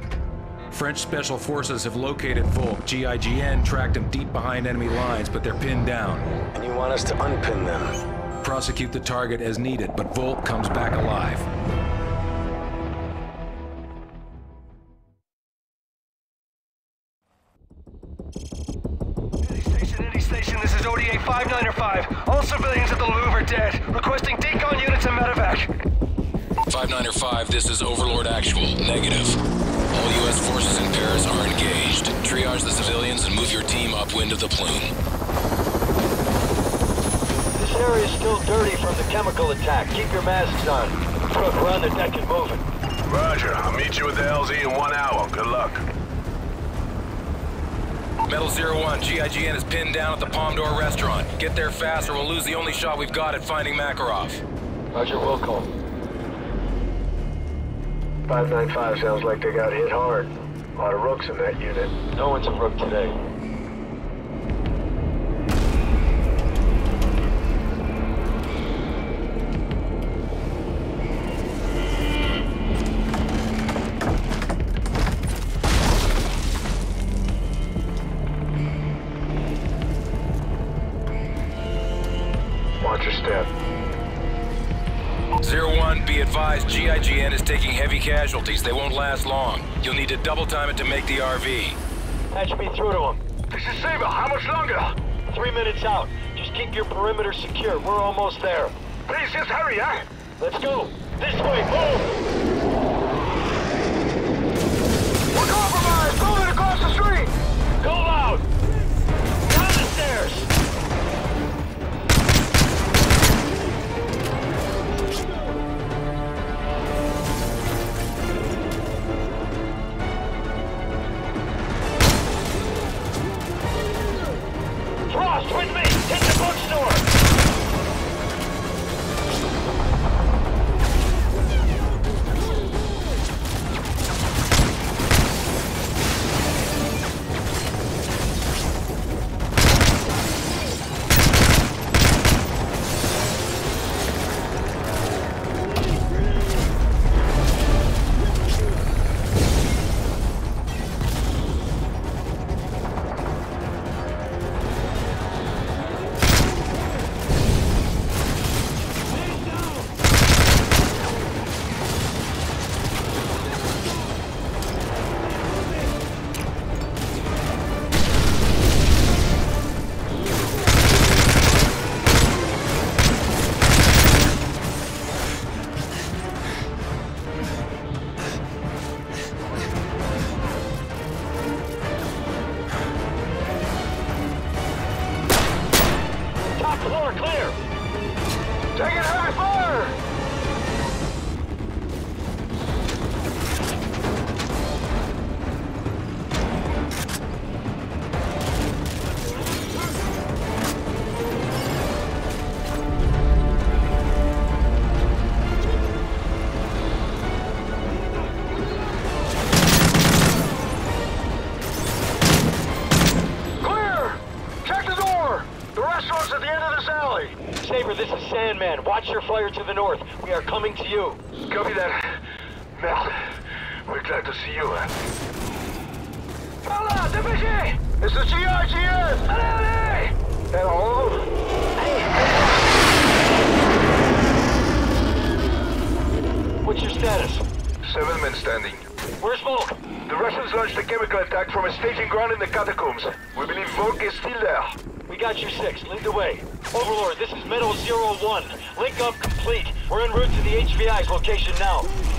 French Special Forces have located Volk. GIGN tracked him deep behind enemy lines, but they're pinned down. And you want us to unpin them? Prosecute the target as needed, but Volk comes back alive. Station, any station, this is ODA 595. All civilians at the Louvre are dead. Requesting decon units and medevac. 5905, this is Overlord Actual. Negative. All U.S. forces in Paris are engaged. Triage the civilians and move your team upwind of the plume. This area is still dirty from the chemical attack. Keep your masks on. Truck, we're on the deck and moving. Roger. I'll meet you at the LZ in one hour. Good luck. Metal Zero One, GIGN is pinned down at the Palm Door restaurant. Get there fast or we'll lose the only shot we've got at finding Makarov. Roger, will call. 595 sounds like they got hit hard. A lot of rooks in that unit. No one's a rook today. they won't last long. You'll need to double time it to make the RV. That should be through to them. This is Saber. How much longer? Three minutes out. Just keep your perimeter secure. We're almost there. Please just hurry, huh? Let's go. This way. Move! coming to you. FBI's location now.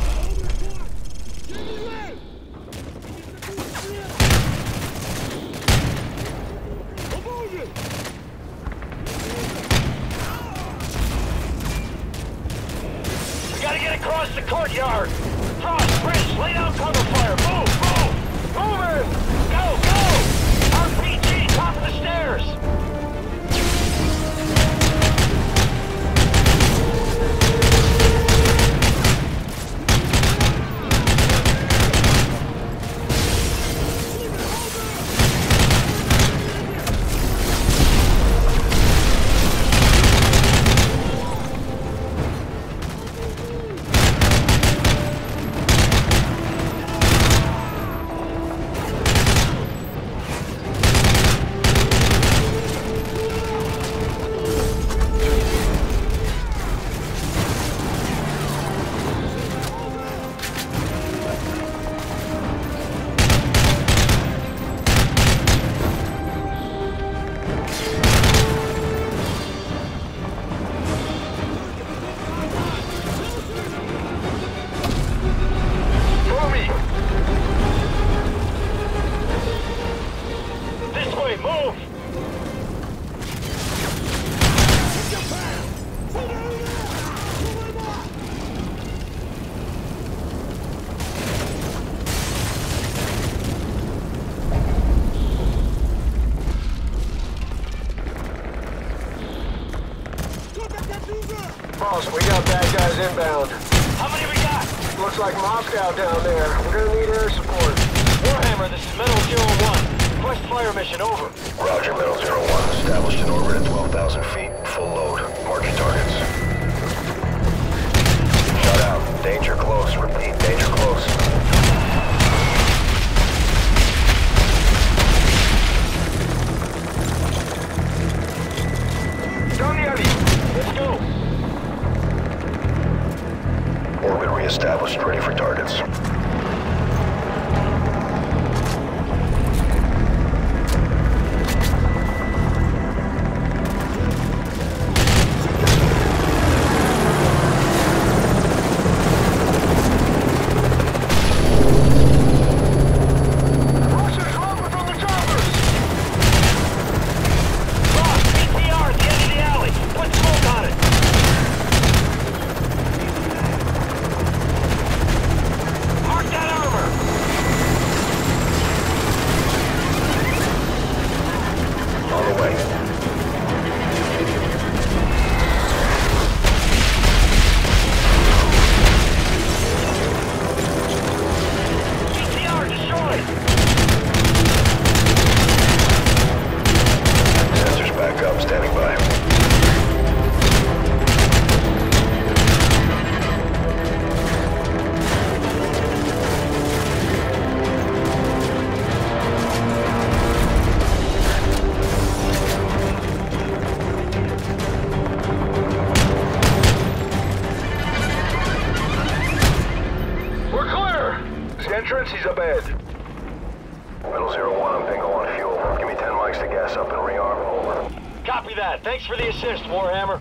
Thanks for the assist, Warhammer.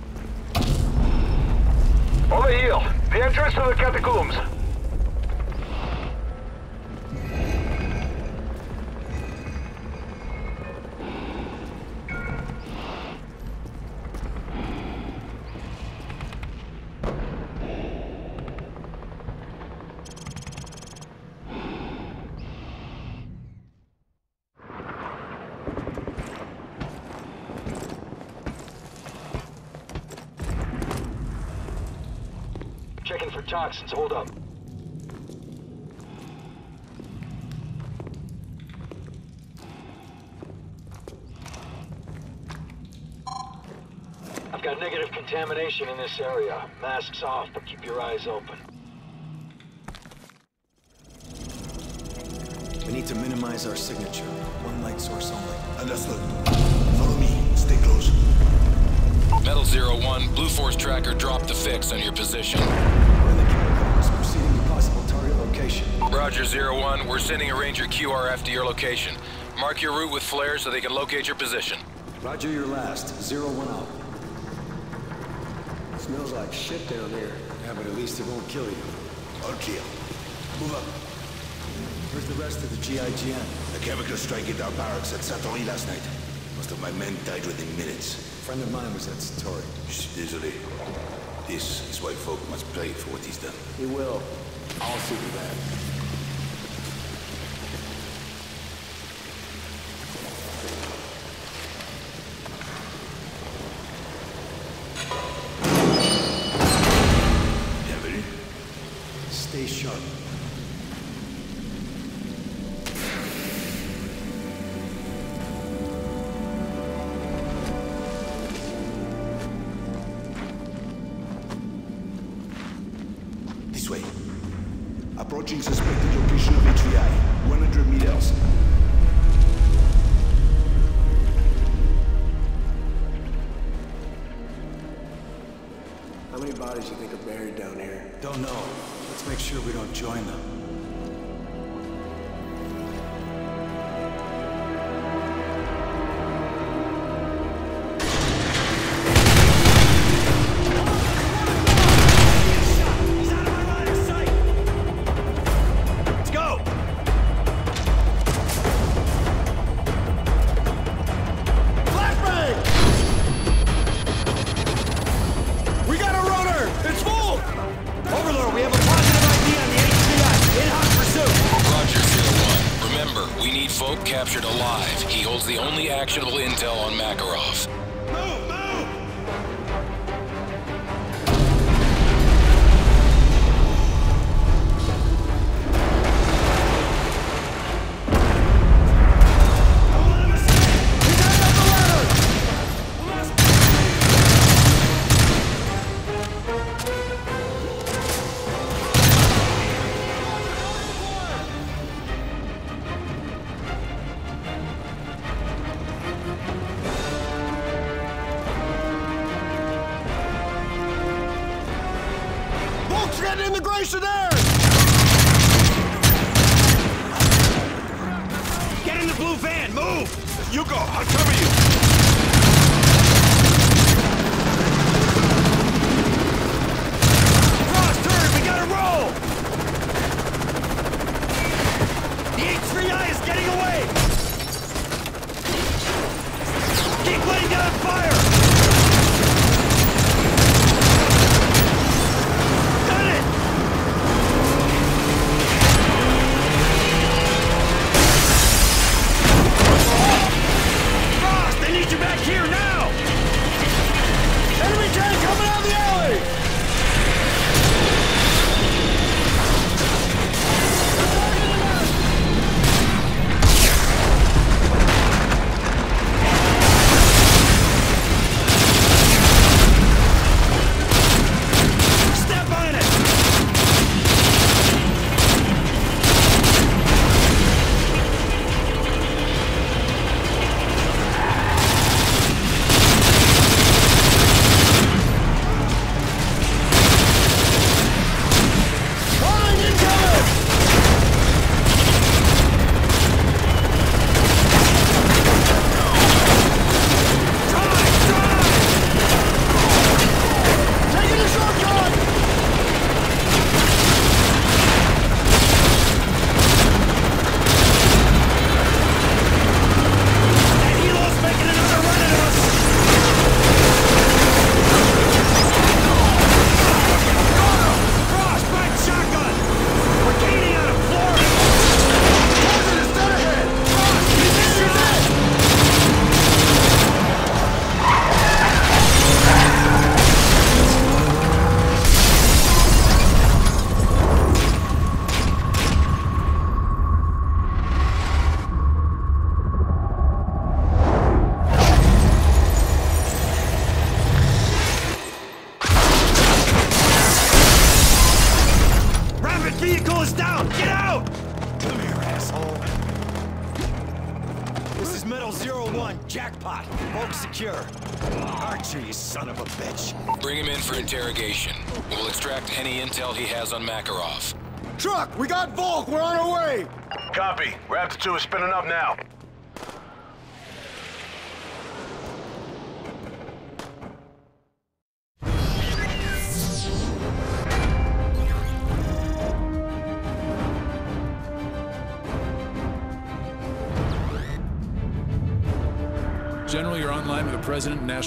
Over heel. The entrance to the catacombs. Toxins. Hold up. I've got negative contamination in this area. Masks off, but keep your eyes open. We need to minimize our signature. One light source only. Understood. Follow me. Stay close. Metal Zero One, Blue Force tracker dropped the fix on your position. Roger Zero One, we're sending a Ranger QRF to your location. Mark your route with flares so they can locate your position. Roger your last. Zero one out. Smells like shit down here. Yeah, but at least it won't kill you. Or kill. Move up. Where's the rest of the GIGN? A chemical strike at our barracks at Satory last night. Most of my men died within minutes. A friend of mine was at Satory. Je suis désolé. This is why Volk must pay for what he's done. He will. I'll see to that.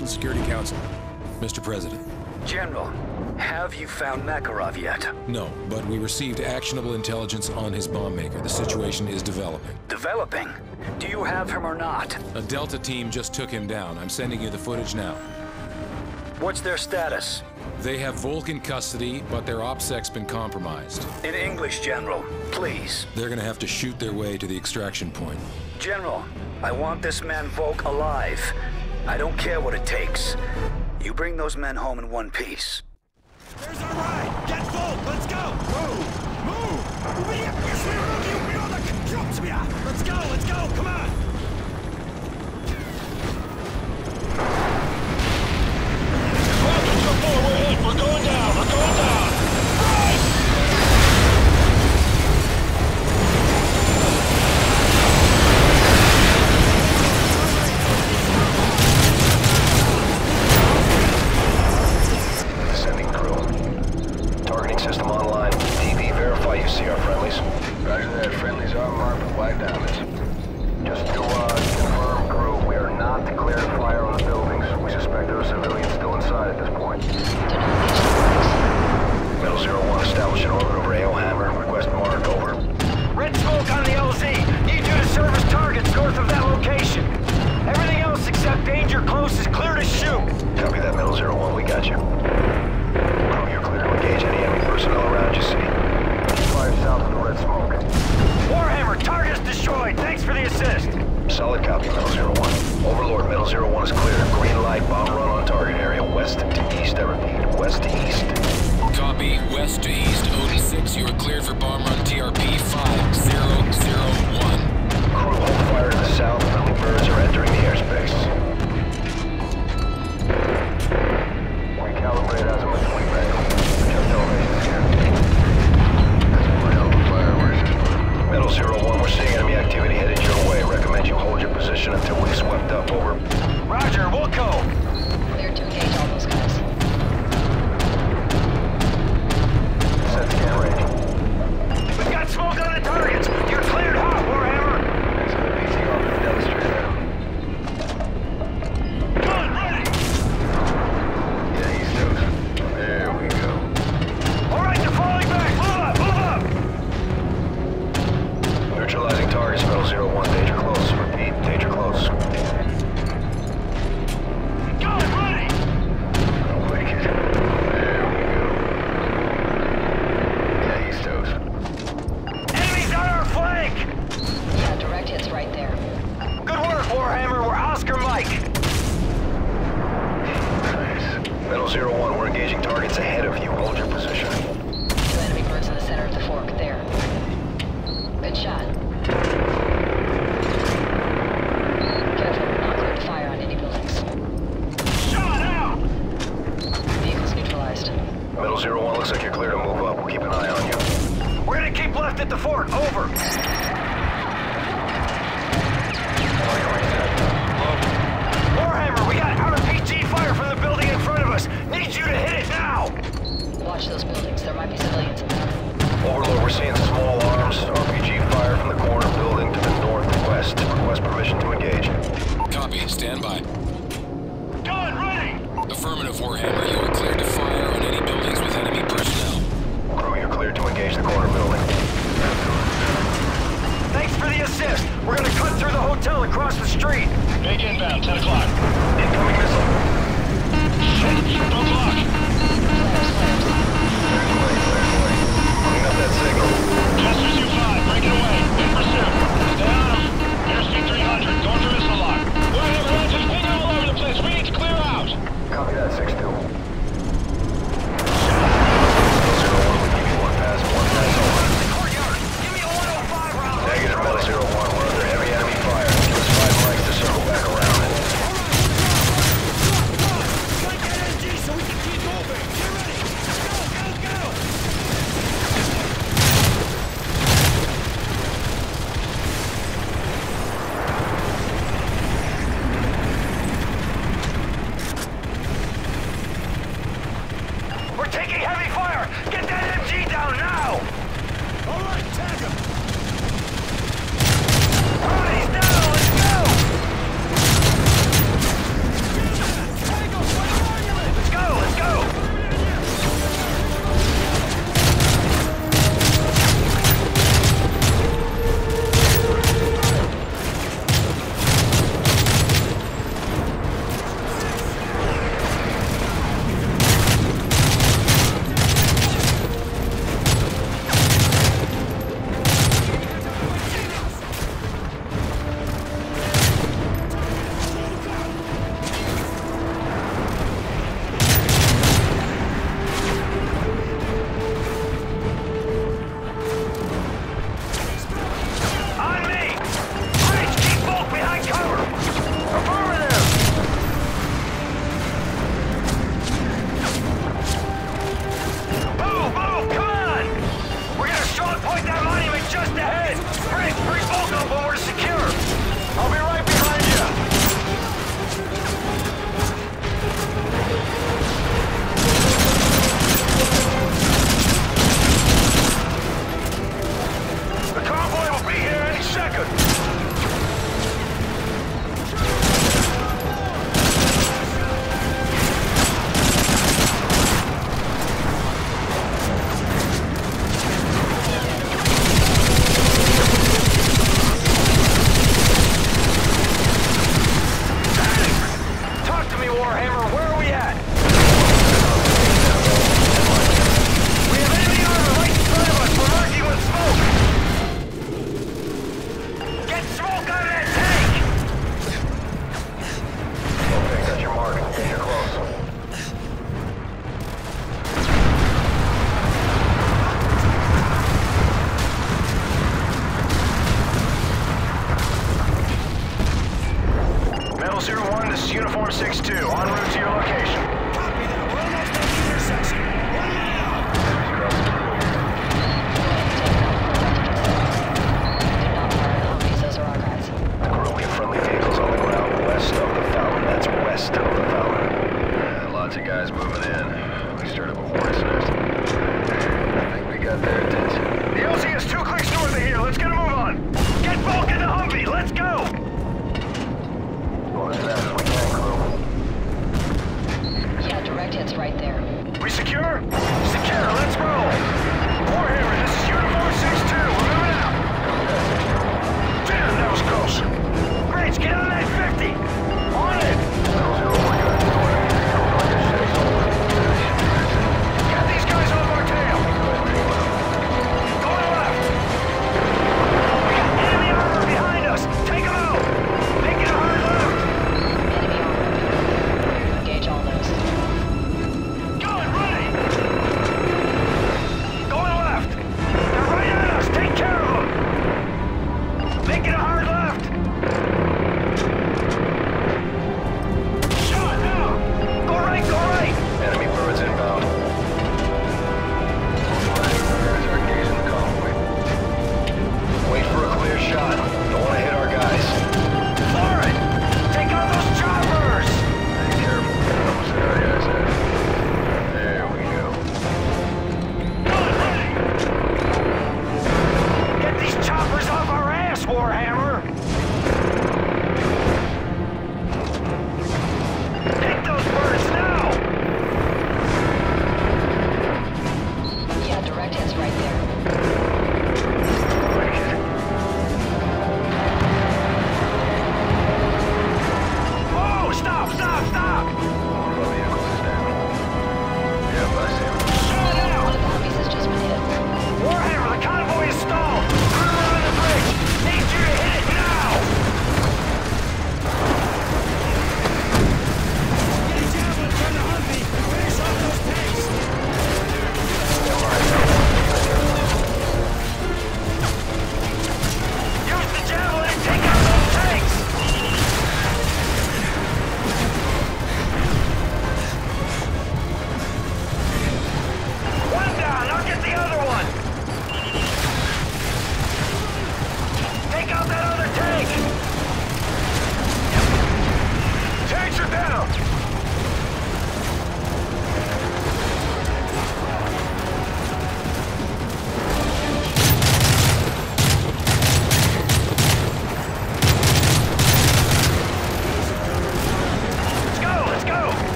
National Security Council. Mr. President. General, have you found Makarov yet? No, but we received actionable intelligence on his bomb maker. The situation is developing. Developing? Do you have him or not? A Delta team just took him down. I'm sending you the footage now. What's their status? They have Volk in custody, but their OPSEC's been compromised. In English, General, please. They're gonna have to shoot their way to the extraction point. General, I want this man Volk alive. I don't care what it takes. You bring those men home in one piece.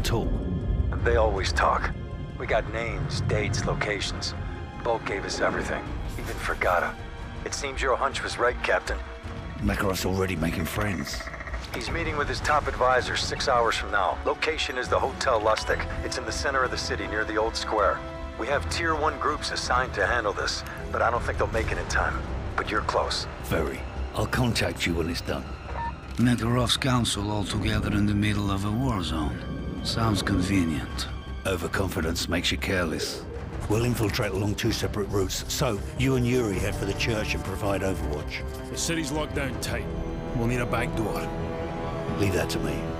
Talk? They always talk. We got names, dates, locations. Volk gave us everything, even Fregata. It seems your hunch was right, Captain. Makarov's already making friends. He's meeting with his top advisor six hours from now. Location is the Hotel Lustig. It's in the center of the city near the old square. We have tier one groups assigned to handle this, but I don't think they'll make it in time. But you're close. Very. I'll contact you when it's done. Makarov's council all together in the middle of a war zone. Sounds convenient. Overconfidence makes you careless. We'll infiltrate along two separate routes, so you and Yuri head for the church and provide overwatch. The city's locked down tight. We'll need a back door. Leave that to me.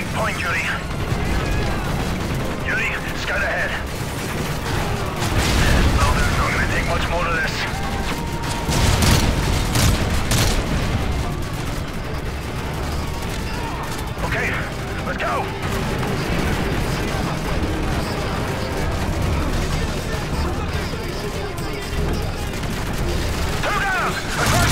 Take point, Yuri. Yuri, scout ahead. No, there's not gonna take much more of this. Okay, let's go! Two down! Across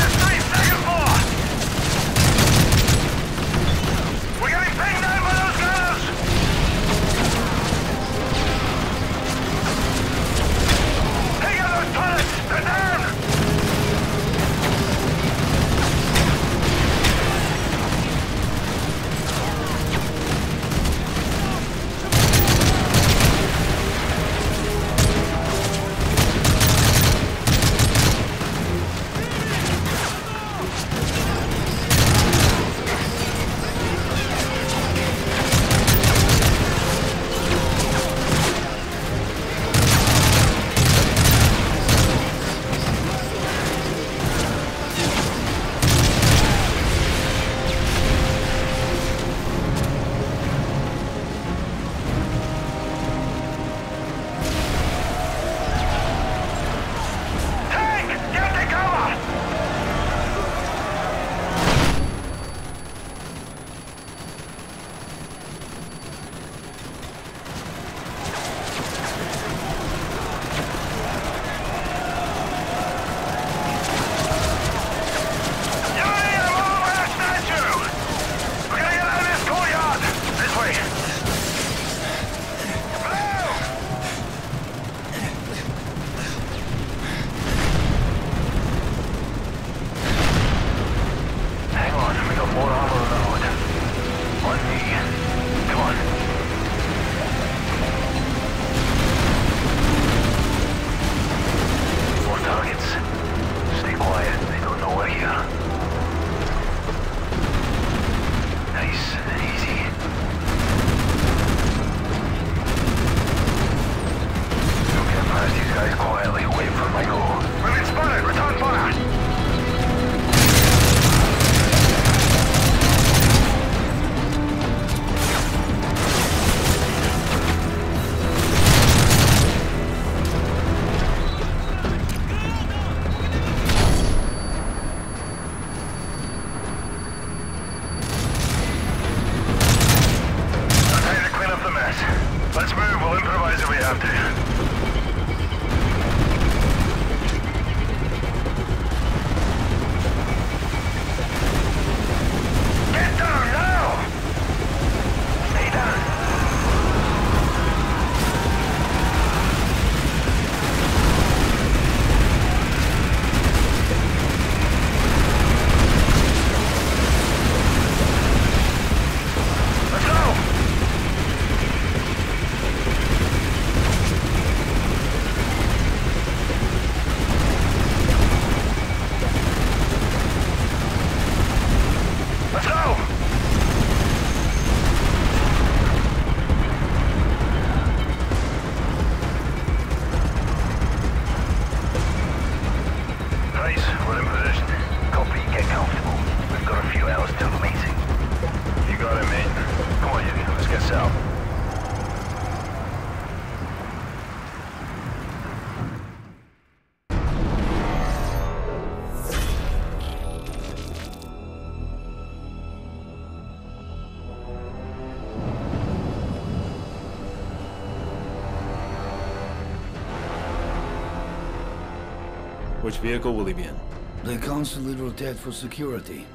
vehicle will he be in? They constantly rotate for security.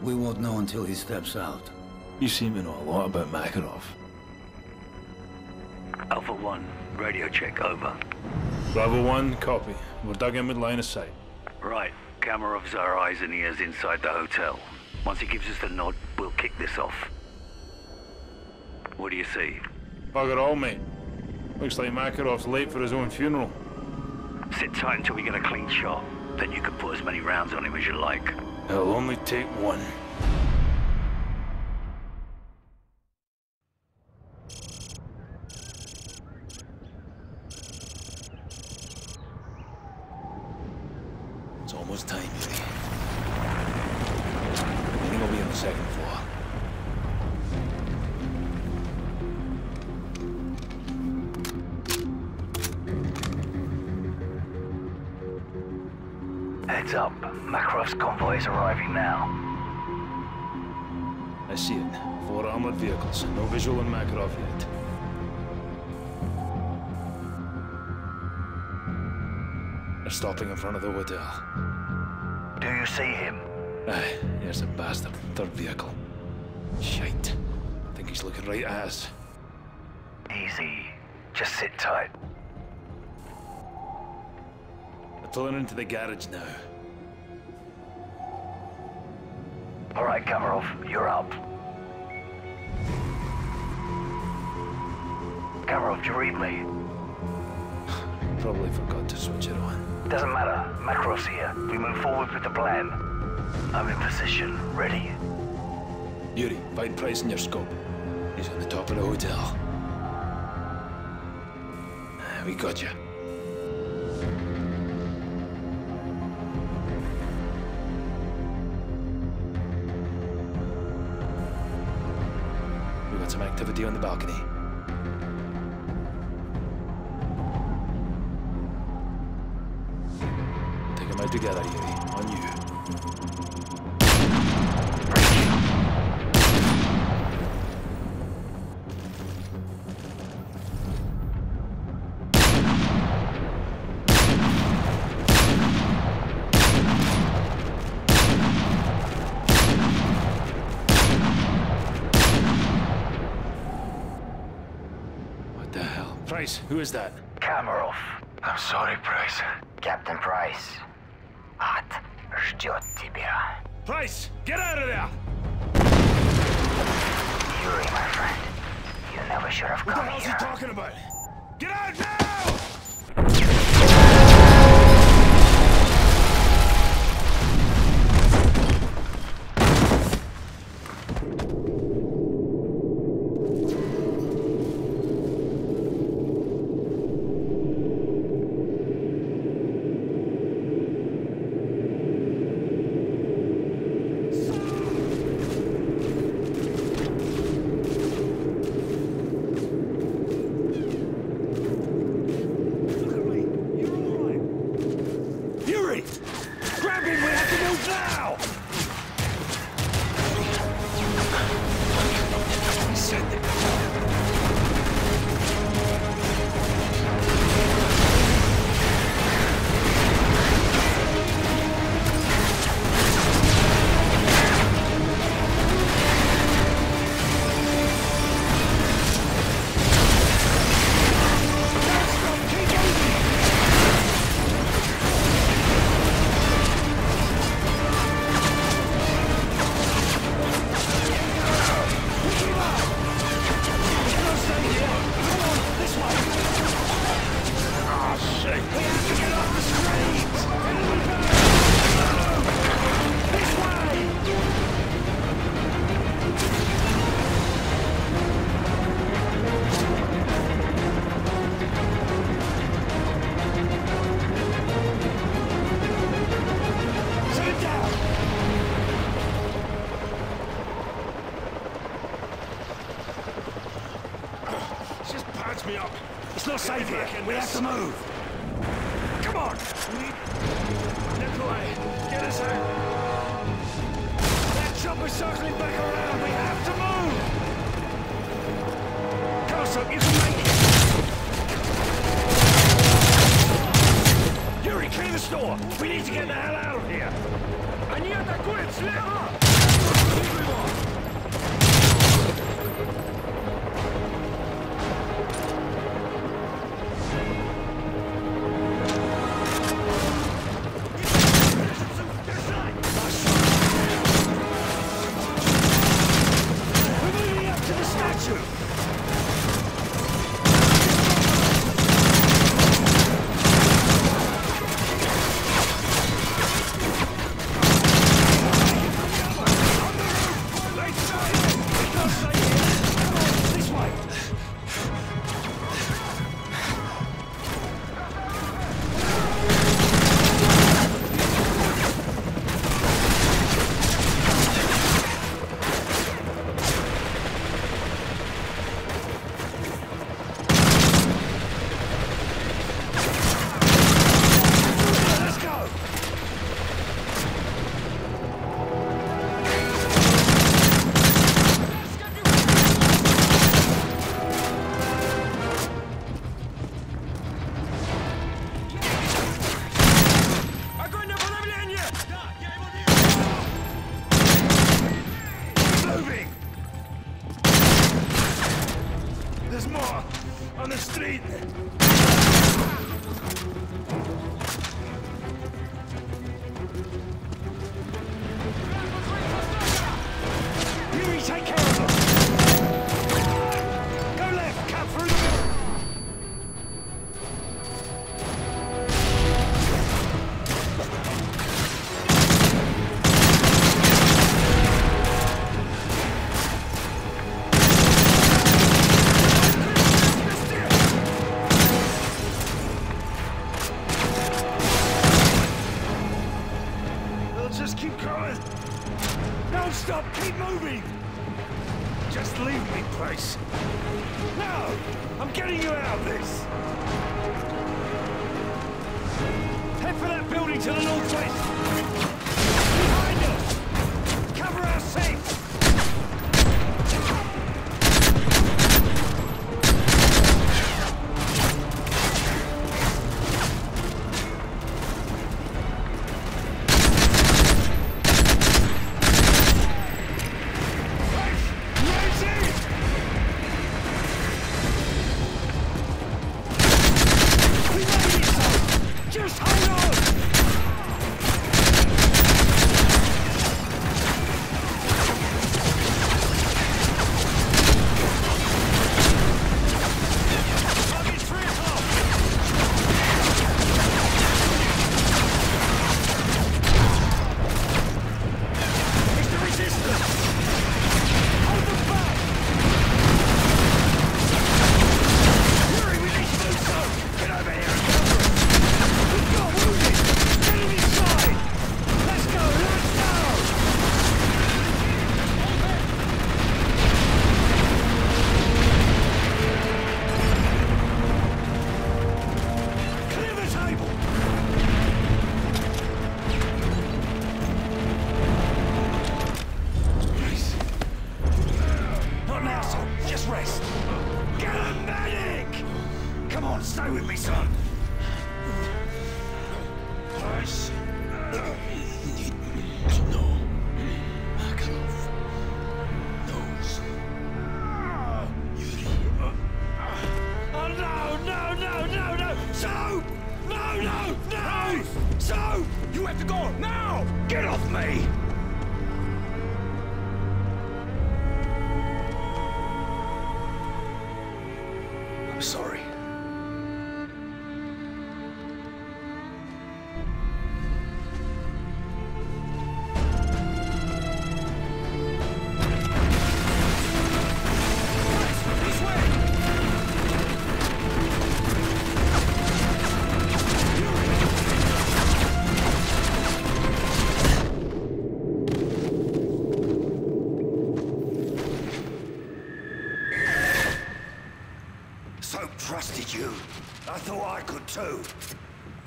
We won't know until he steps out. You seem to know a lot about Makarov. Alpha 1, radio check over. Bravo 1, copy. We're dug in with line of sight. Right, Kamarov's our eyes and ears inside the hotel. Once he gives us the nod, we'll kick this off. What do you see? Bugger all, mate. Looks like Makarov's late for his own funeral. Sit tight until we get a clean shot. Then you can put as many rounds on him as you like. It'll only take one. Third vehicle. Shite. I think he's looking right at us. Easy. Just sit tight. They're pulling into the garage now. All right, Kamarov, you're up. Kamarov, do you read me? [LAUGHS] Probably forgot to switch it on. Doesn't matter. Makarov's here. We move forward with the plan. I'm in position. Ready? Yuri, find Price in your scope. He's on the top of the hotel. Ah, we got you. We got some activity on the balcony. Take them out together, Yuri. Price, who is that? Kamarov. I'm sorry, Price. Captain Price. Ад ждет тебя. Price, get out of there! Yuri, my friend. You never should have What the come hell's here. he talking about? Get out now!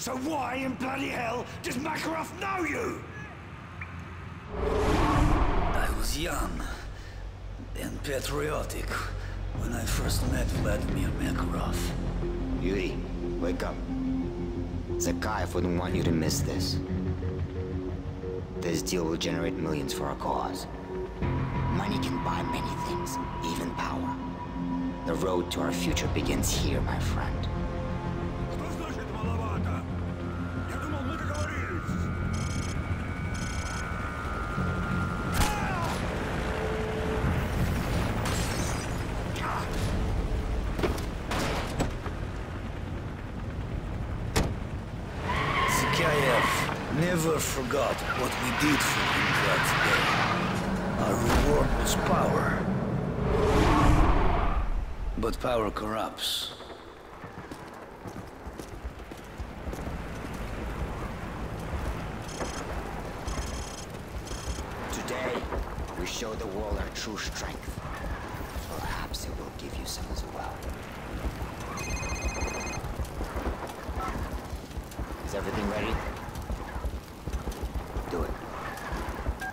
So why in bloody hell does Makarov know you? I was young and patriotic when I first met Vladimir Makarov. Yuri, wake up. Zakhaev wouldn't want you to miss this. This deal will generate millions for our cause. Money can buy many things, even power. The road to our future begins here, my friend. Power corrupts. Today, we show the world our true strength. Perhaps it will give you some as well. Is everything ready? Do it.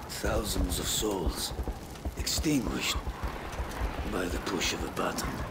Thousands of souls extinguished by the push of a button.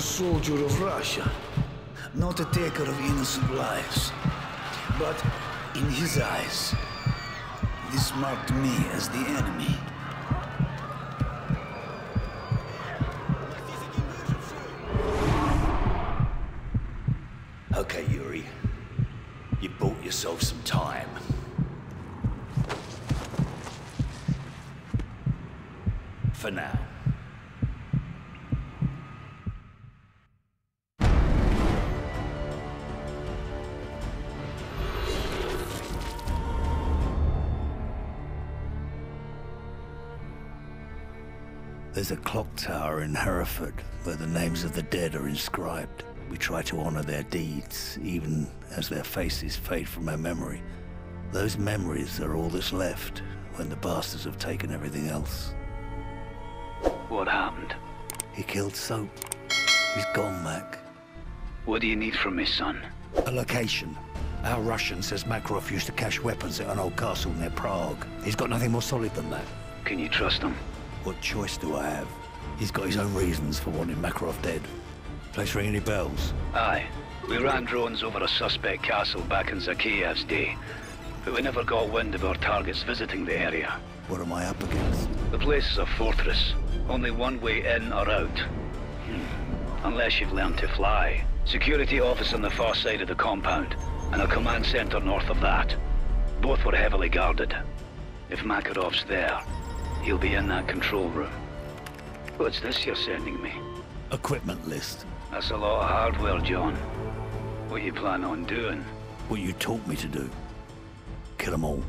A soldier of Russia, not a taker of innocent lives. But in his eyes, this marked me as the enemy. Tower in Hereford where the names of the dead are inscribed. We try to honor their deeds, even as their faces fade from our memory. Those memories are all that's left when the bastards have taken everything else. What happened? He killed Soap. He's gone, Mac. What do you need from me, son? A location. Our Russian says Makarov used to cache weapons at an old castle near Prague. He's got nothing more solid than that. Can you trust him? What choice do I have? He's got his own reasons for wanting Makarov dead. Place ring any bells? Aye. We ran drones over a suspect castle back in Zakhaev's day, but we never got wind of our targets visiting the area. What am I up against? The place is a fortress. Only one way in or out. Hmm. Unless you've learned to fly. Security office on the far side of the compound, and a command center north of that. Both were heavily guarded. If Makarov's there, he'll be in that control room. What's this you're sending me? Equipment list. That's a lot of hardware, John. What you plan on doing? What you taught me to do. Kill them all.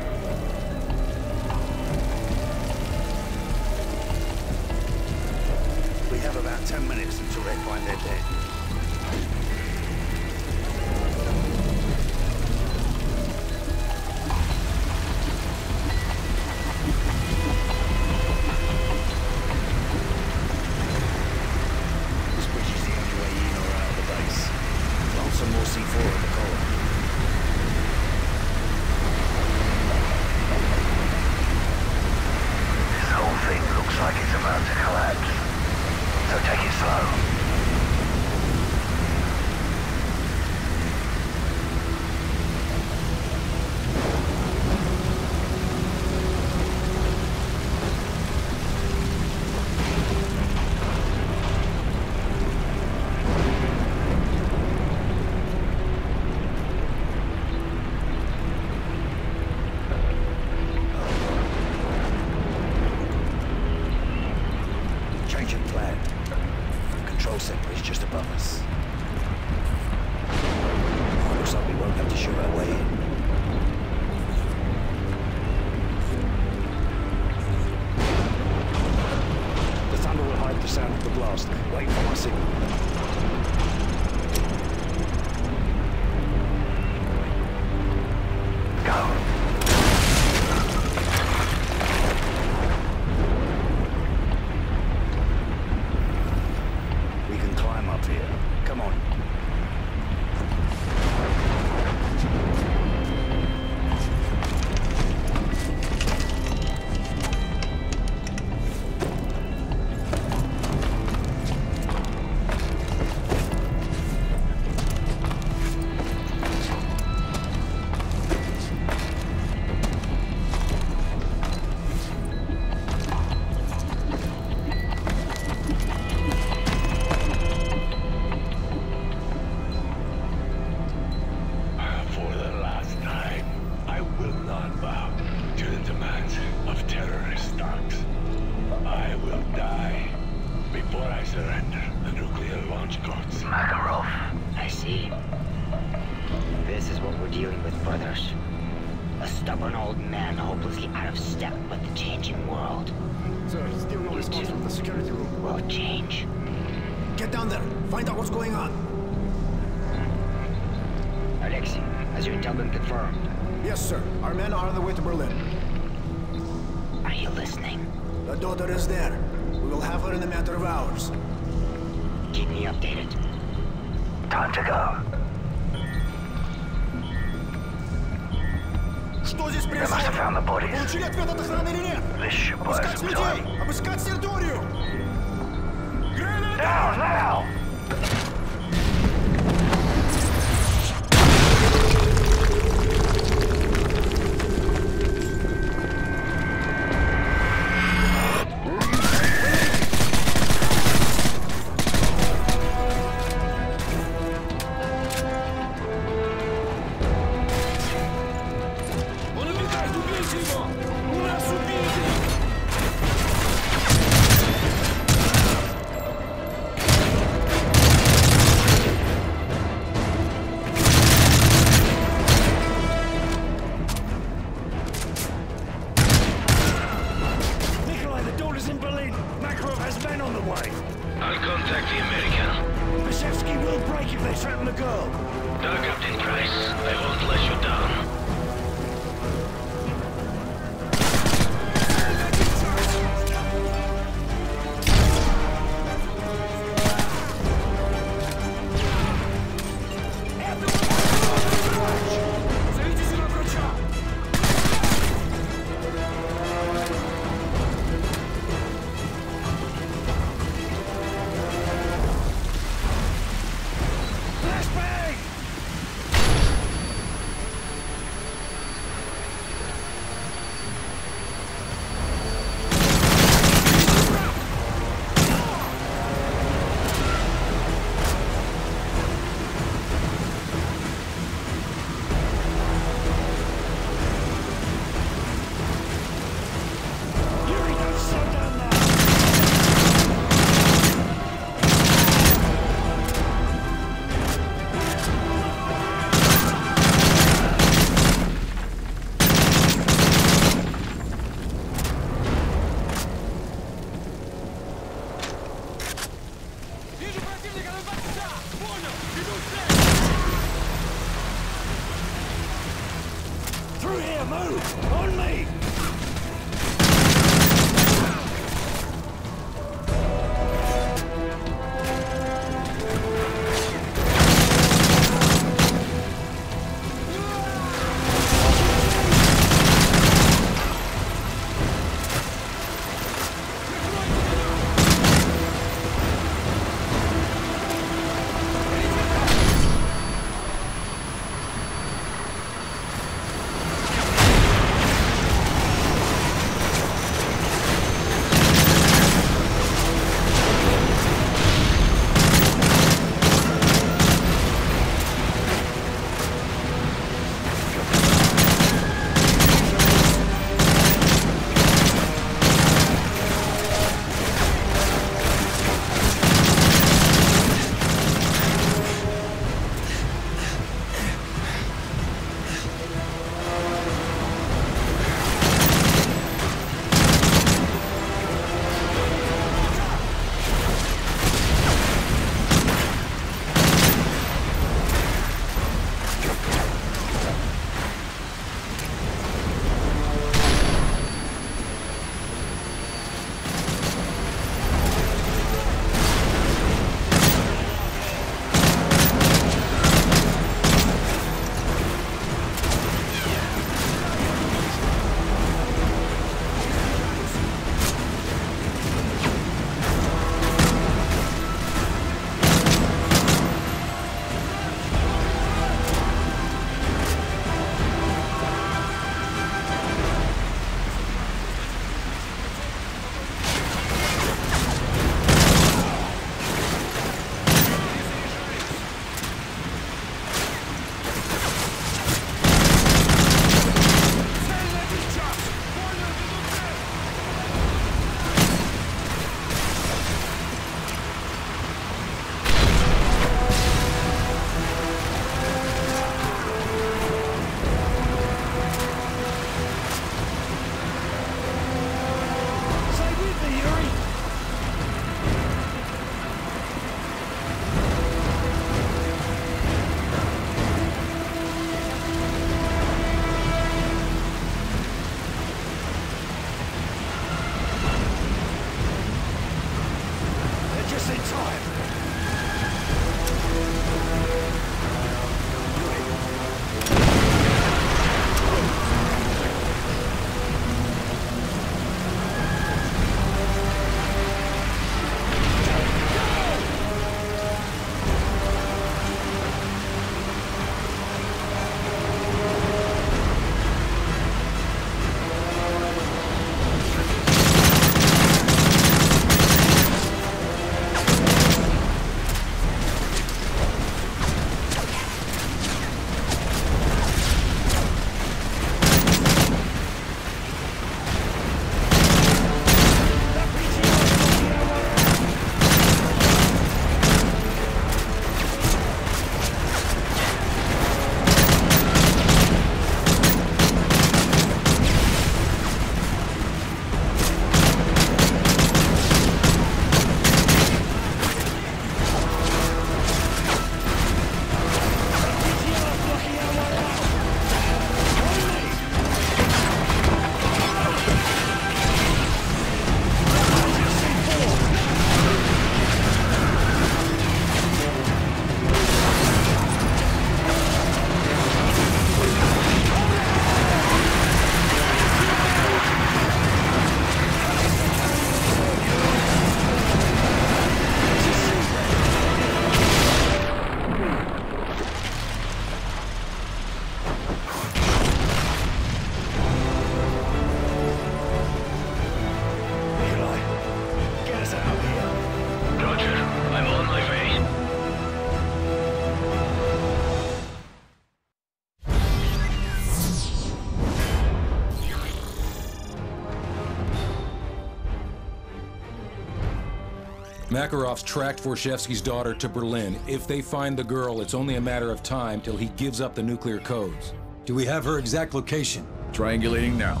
Makarov's tracked Vorshevsky's daughter to Berlin. If they find the girl, it's only a matter of time till he gives up the nuclear codes. Do we have her exact location? Triangulating now.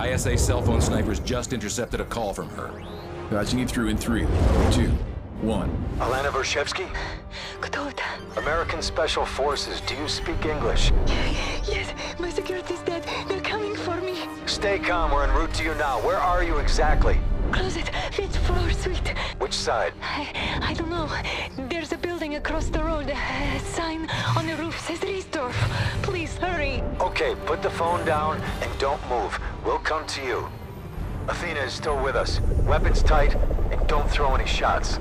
ISA cell phone snipers just intercepted a call from her. Patching it through in three, two, one. Alena Vorshevsky? American Special Forces, do you speak English? Yes, my security's dead. They're coming for me. Stay calm. We're en route to you now. Where are you exactly? Closet, fifth floor suite. Side? I, I don't know. There's a building across the road. A sign on the roof says Riesdorf. Please, hurry. Okay, put the phone down and don't move. We'll come to you. Athena is still with us. Weapons tight, and don't throw any shots.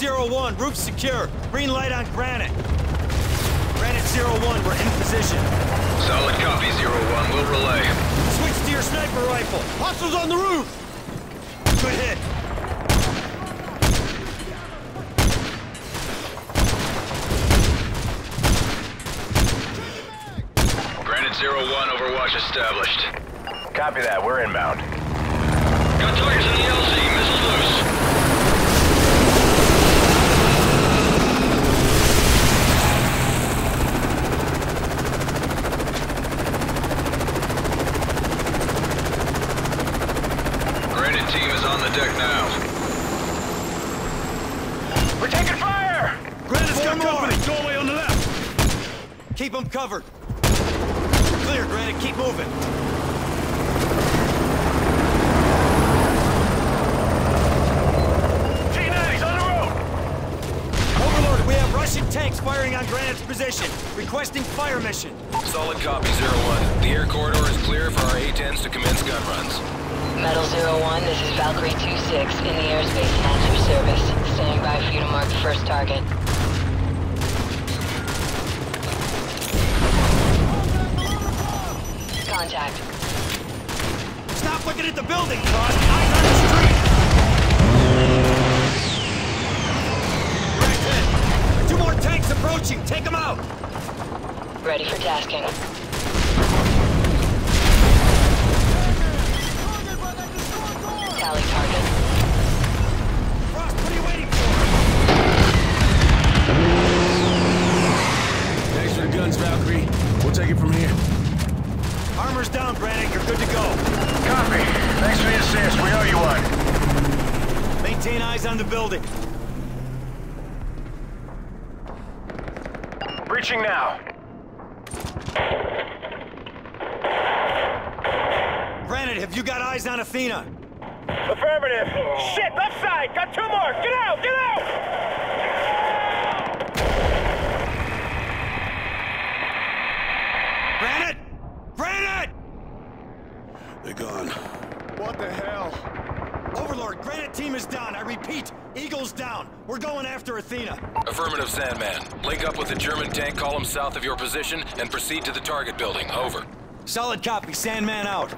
This Zero One, roof secure. Green light on Granite. Granite Zero One, we're in position. Solid copy, Zero One. We'll relay. Switch to your sniper rifle. Hostiles on the roof! Solid copy. Sandman out.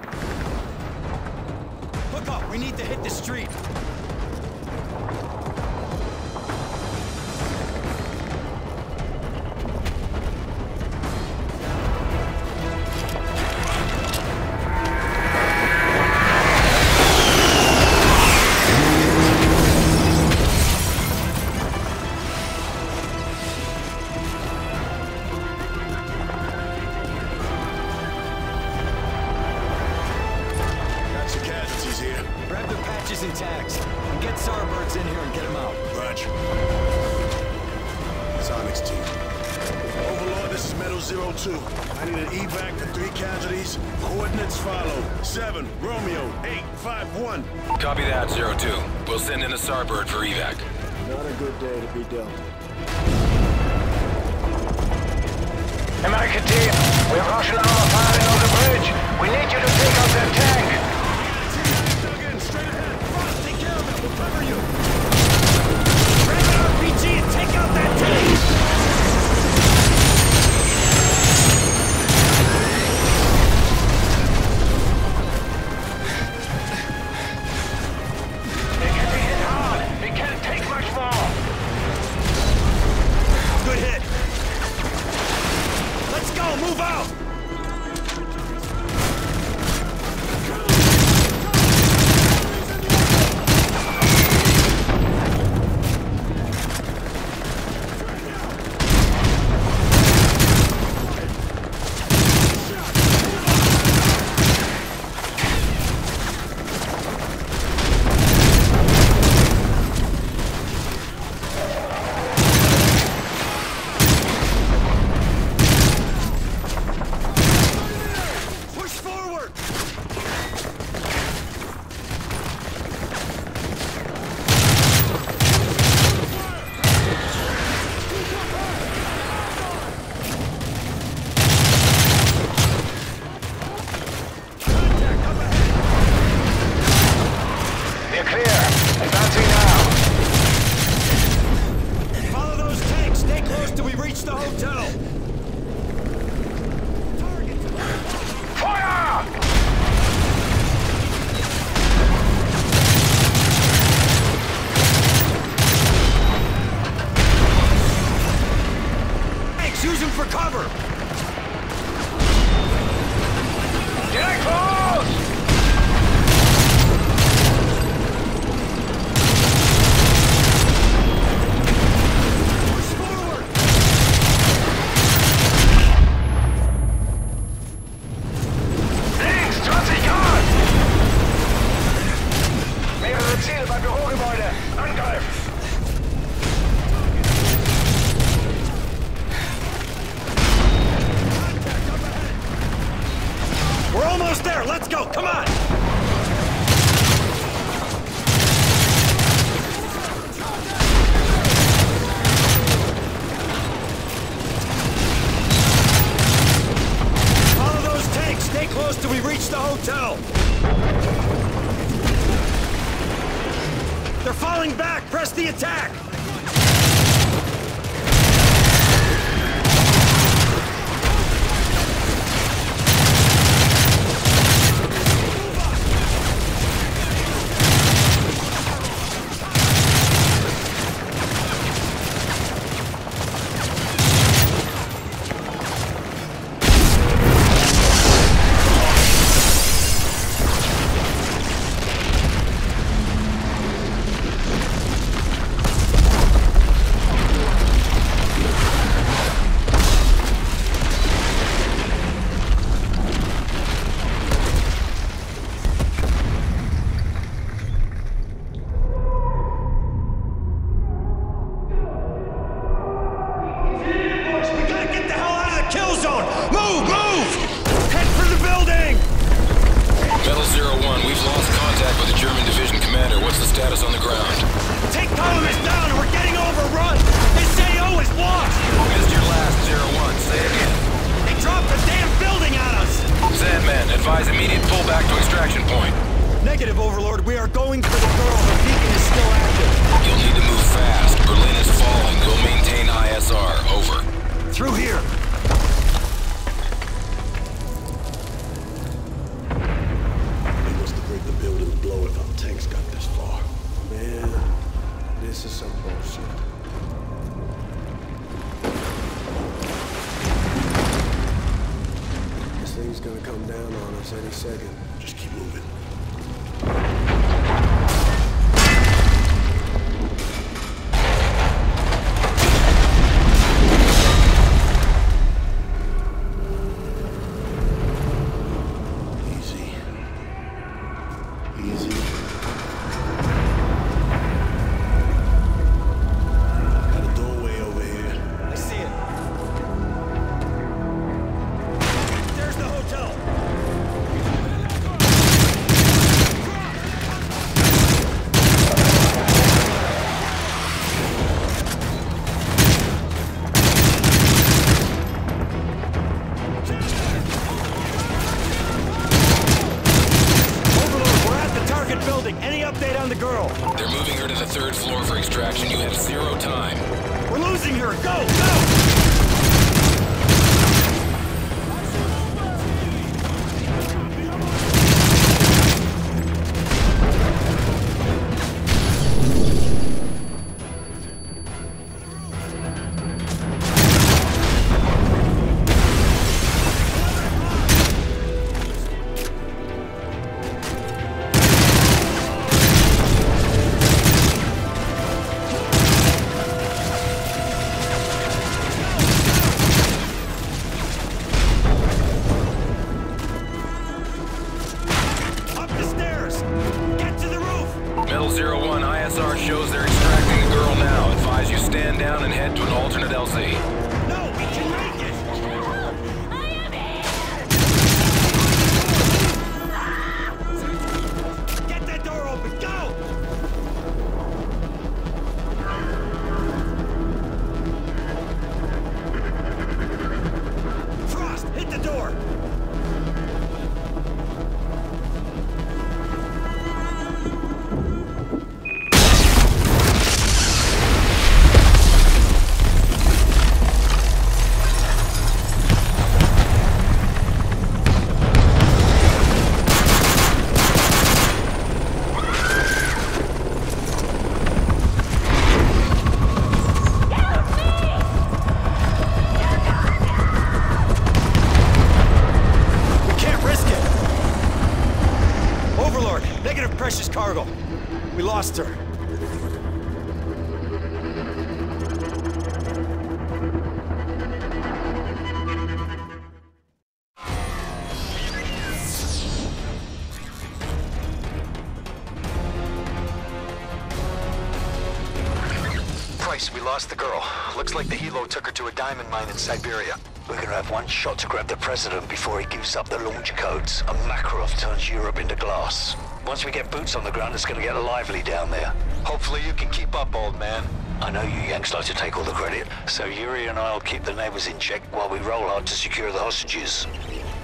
diamond mine in Siberia. We're gonna have one shot to grab the president before he gives up the launch codes and Makarov turns Europe into glass. Once we get boots on the ground, it's gonna get lively down there. Hopefully you can keep up, old man. I know you Yanks like to take all the credit, so Yuri and I'll keep the neighbors in check while we roll out to secure the hostages.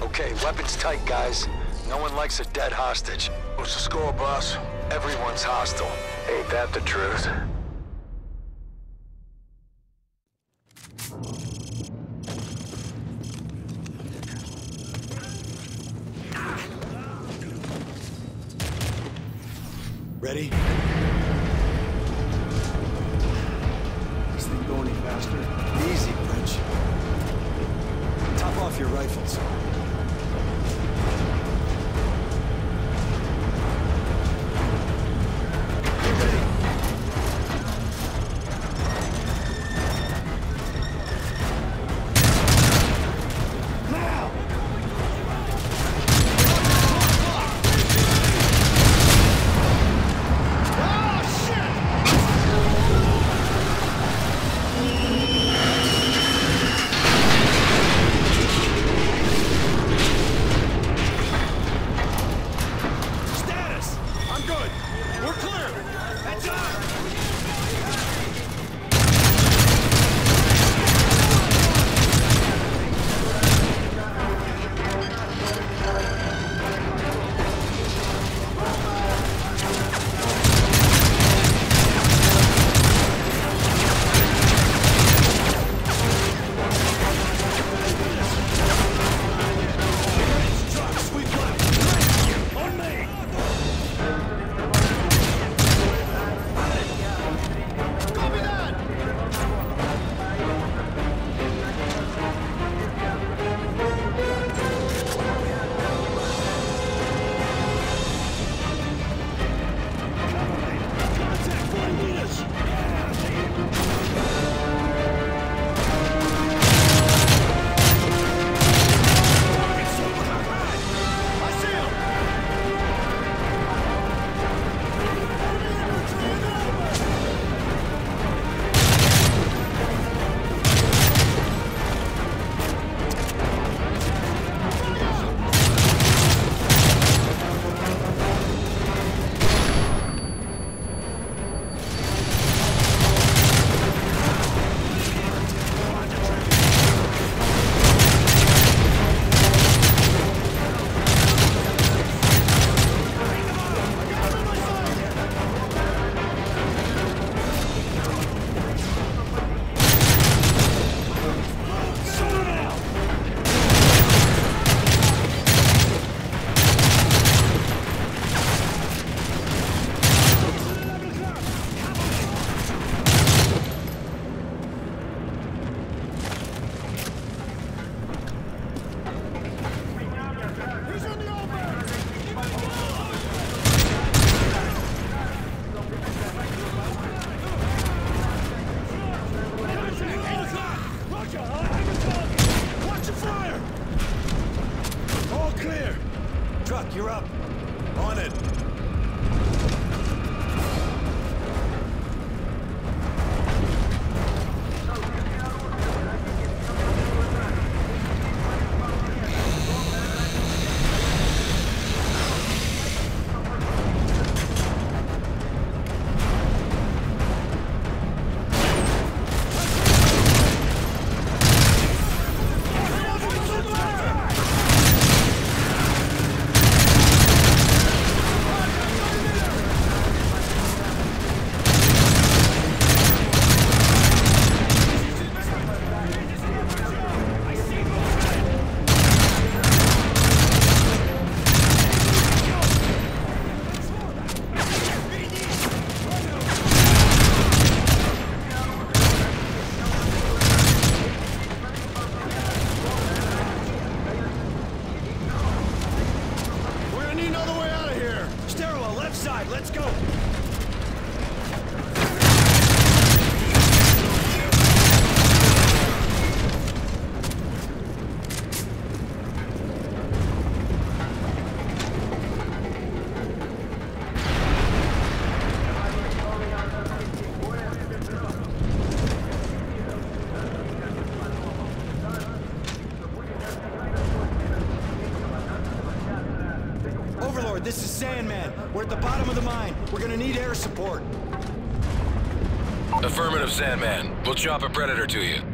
Okay, weapons tight, guys. No one likes a dead hostage. What's the score, boss? Everyone's hostile. Ain't that the truth? Chop a Predator to you.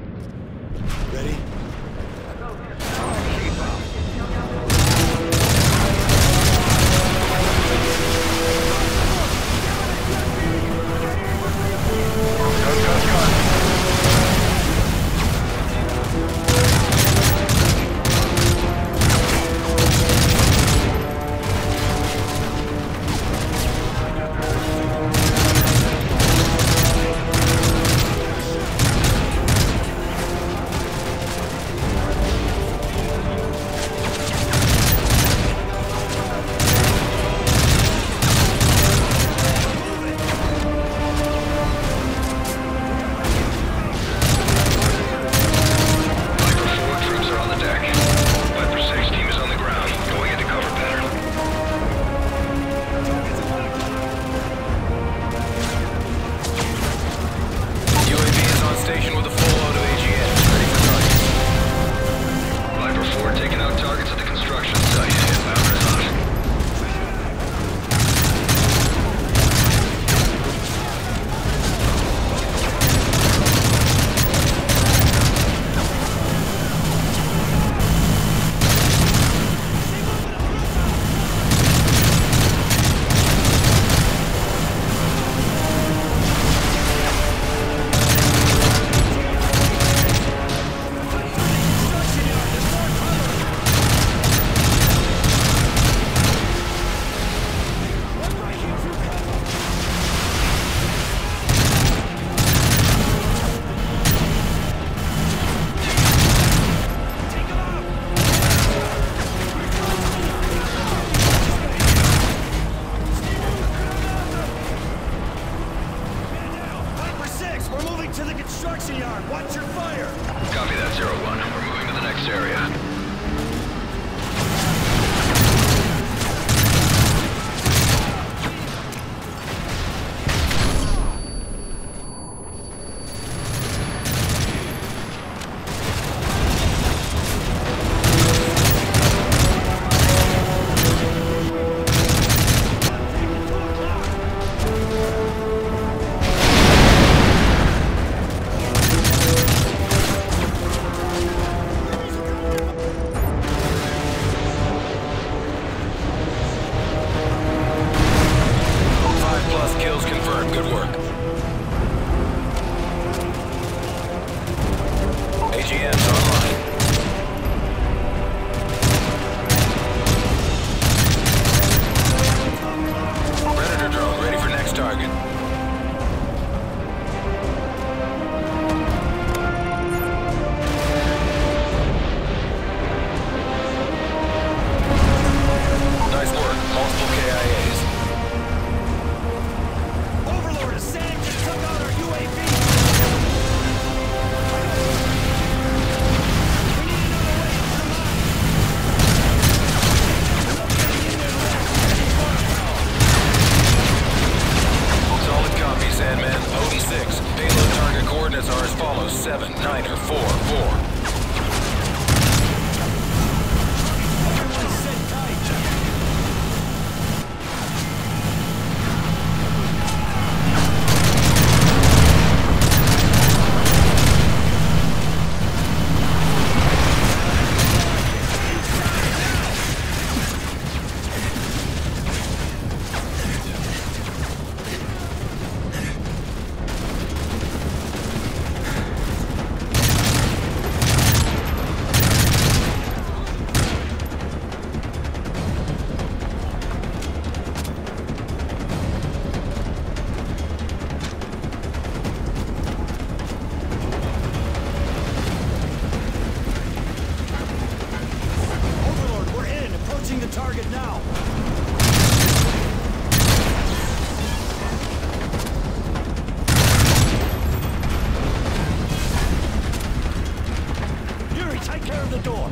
Take care of the door!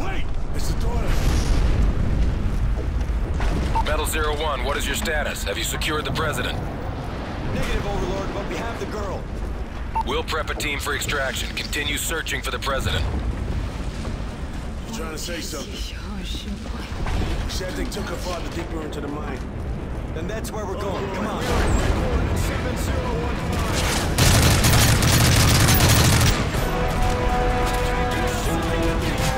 Wait! It's the daughter. Metal Zero One, what is your status? Have you secured the president? Negative, Overlord, but we have the girl. We'll prep a team for extraction. Continue searching for the president. You trying to say something? Said they took her father deeper into the mine. Then that's where we're going. Come on. Look here, here, and here.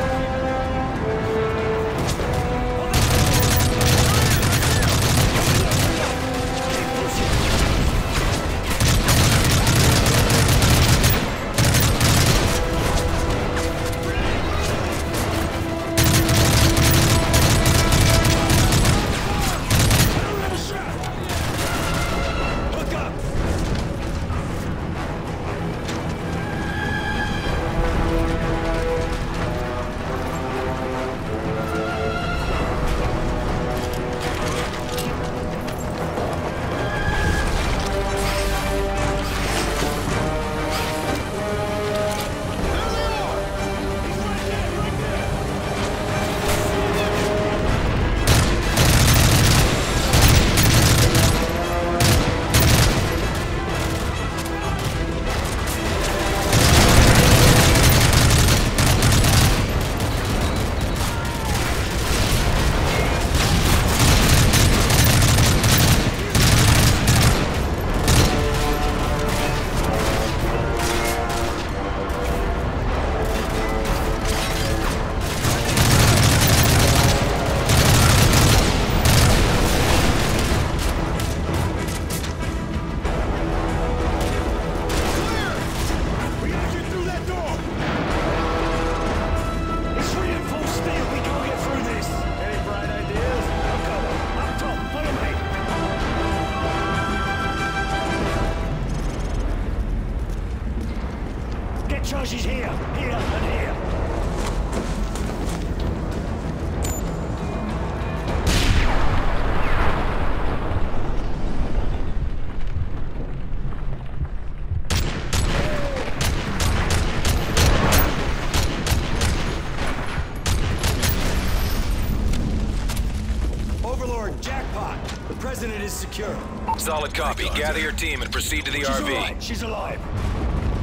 Solid copy. Gather your team and proceed to the She's RV. alive. She's alive.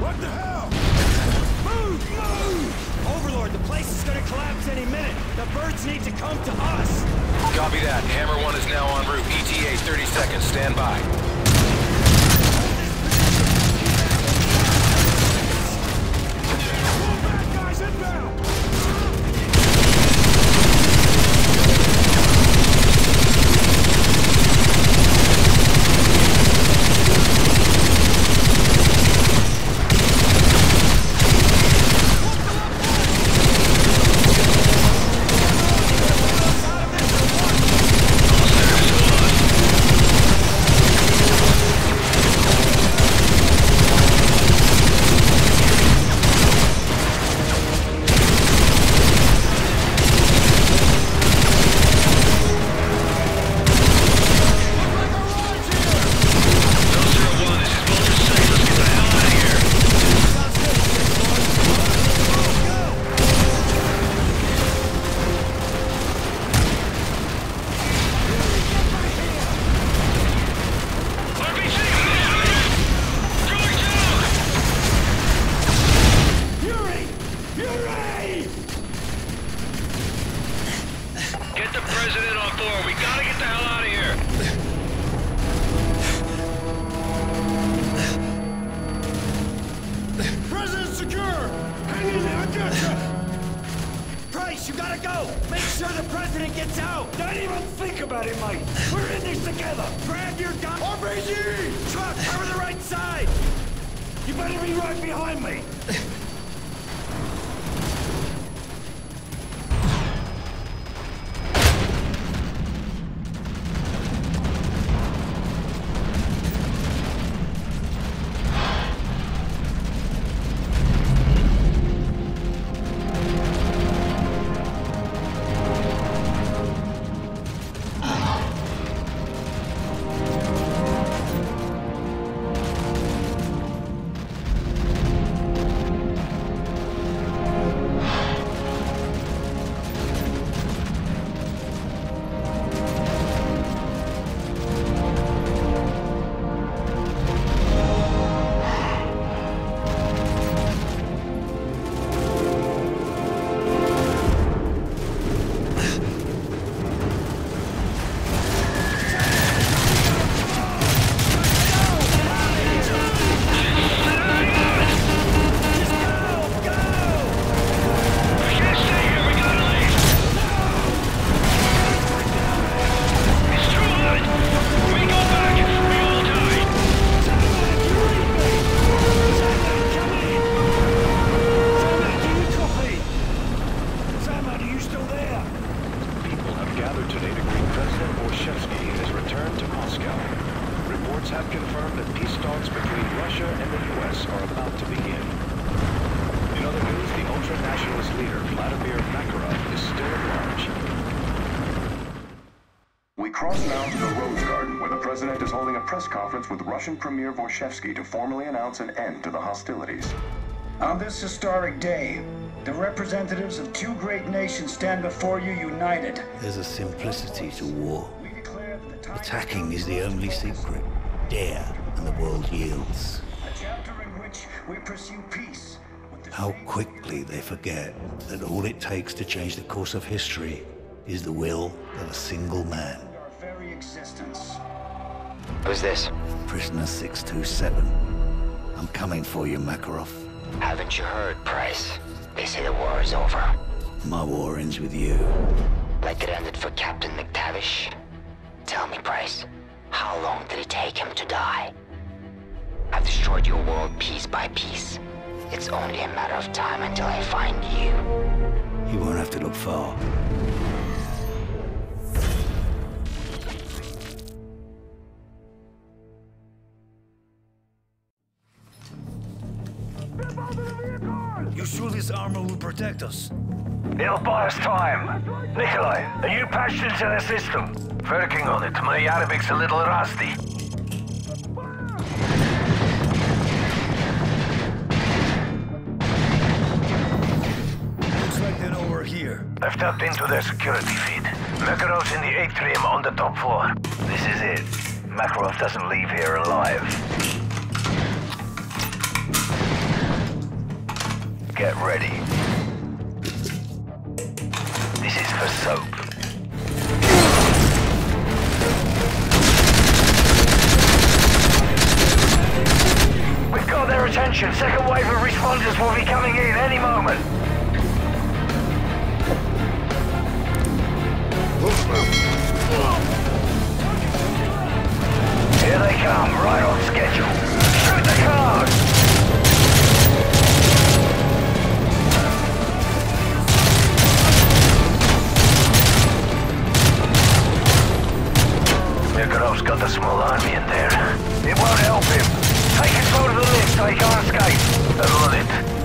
What the hell? Move! Move! Overlord, the place is gonna collapse any minute. The birds need to come to us. Copy that. Hammer 1 is now en route. ETA 30 seconds. Stand by. Russian Premier Vorshevsky to formally announce an end to the hostilities. On this historic day, the representatives of two great nations stand before you united. There's a simplicity to war. Attacking is the only secret. Dare, and the world yields. A chapter in which we pursue peace. How quickly they forget that all it takes to change the course of history is the will of a single man. Our very existence. Who's this? Prisoner 627. I'm coming for you, Makarov. Haven't you heard, Price? They say the war is over. My war ends with you. Like it ended for Captain McTavish? Tell me, Price, how long did it take him to die? I've destroyed your world piece by piece. It's only a matter of time until I find you. You won't have to look far. Nikolai, are you patched into the system? Working on it. My Arabic's a little rusty. Looks like they're over here. I've tapped into their security feed. Makarov's in the atrium on the top floor. This is it. Makarov doesn't leave here alive. Get ready for Soap. We've got their attention. Second wave of responders will be coming in any moment. Here they come, right on schedule. Shoot the cars! Makarov's got the small army in there. It won't help him. Take control of the lift so he can't escape. And on it.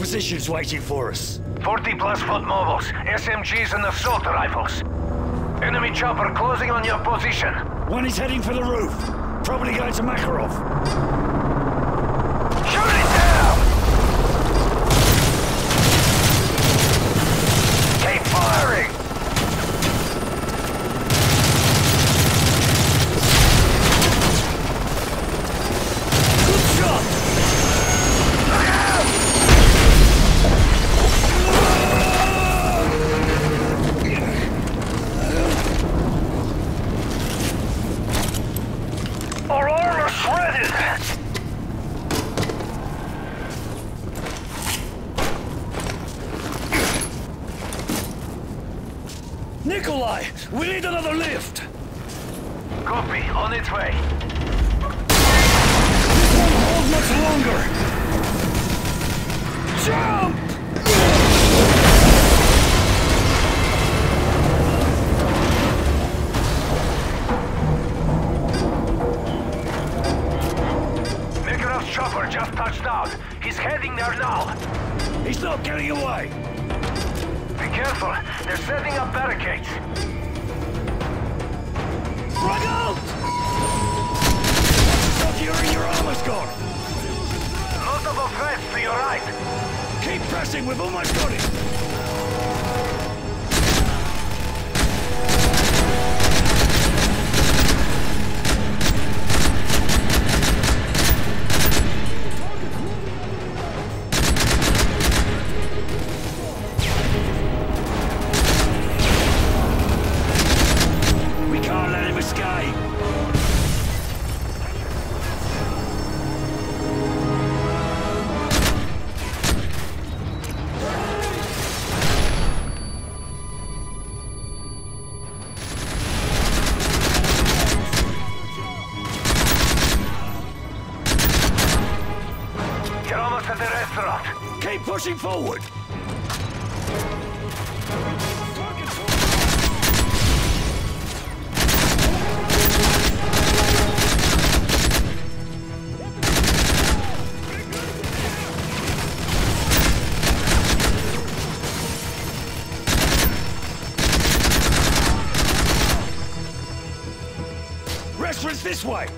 opposition's waiting for us. 40 plus foot mobiles, SMGs and assault rifles. Enemy chopper closing on your position. One is heading for the roof. Probably going to Makarov. Forward! Restaurant's this way!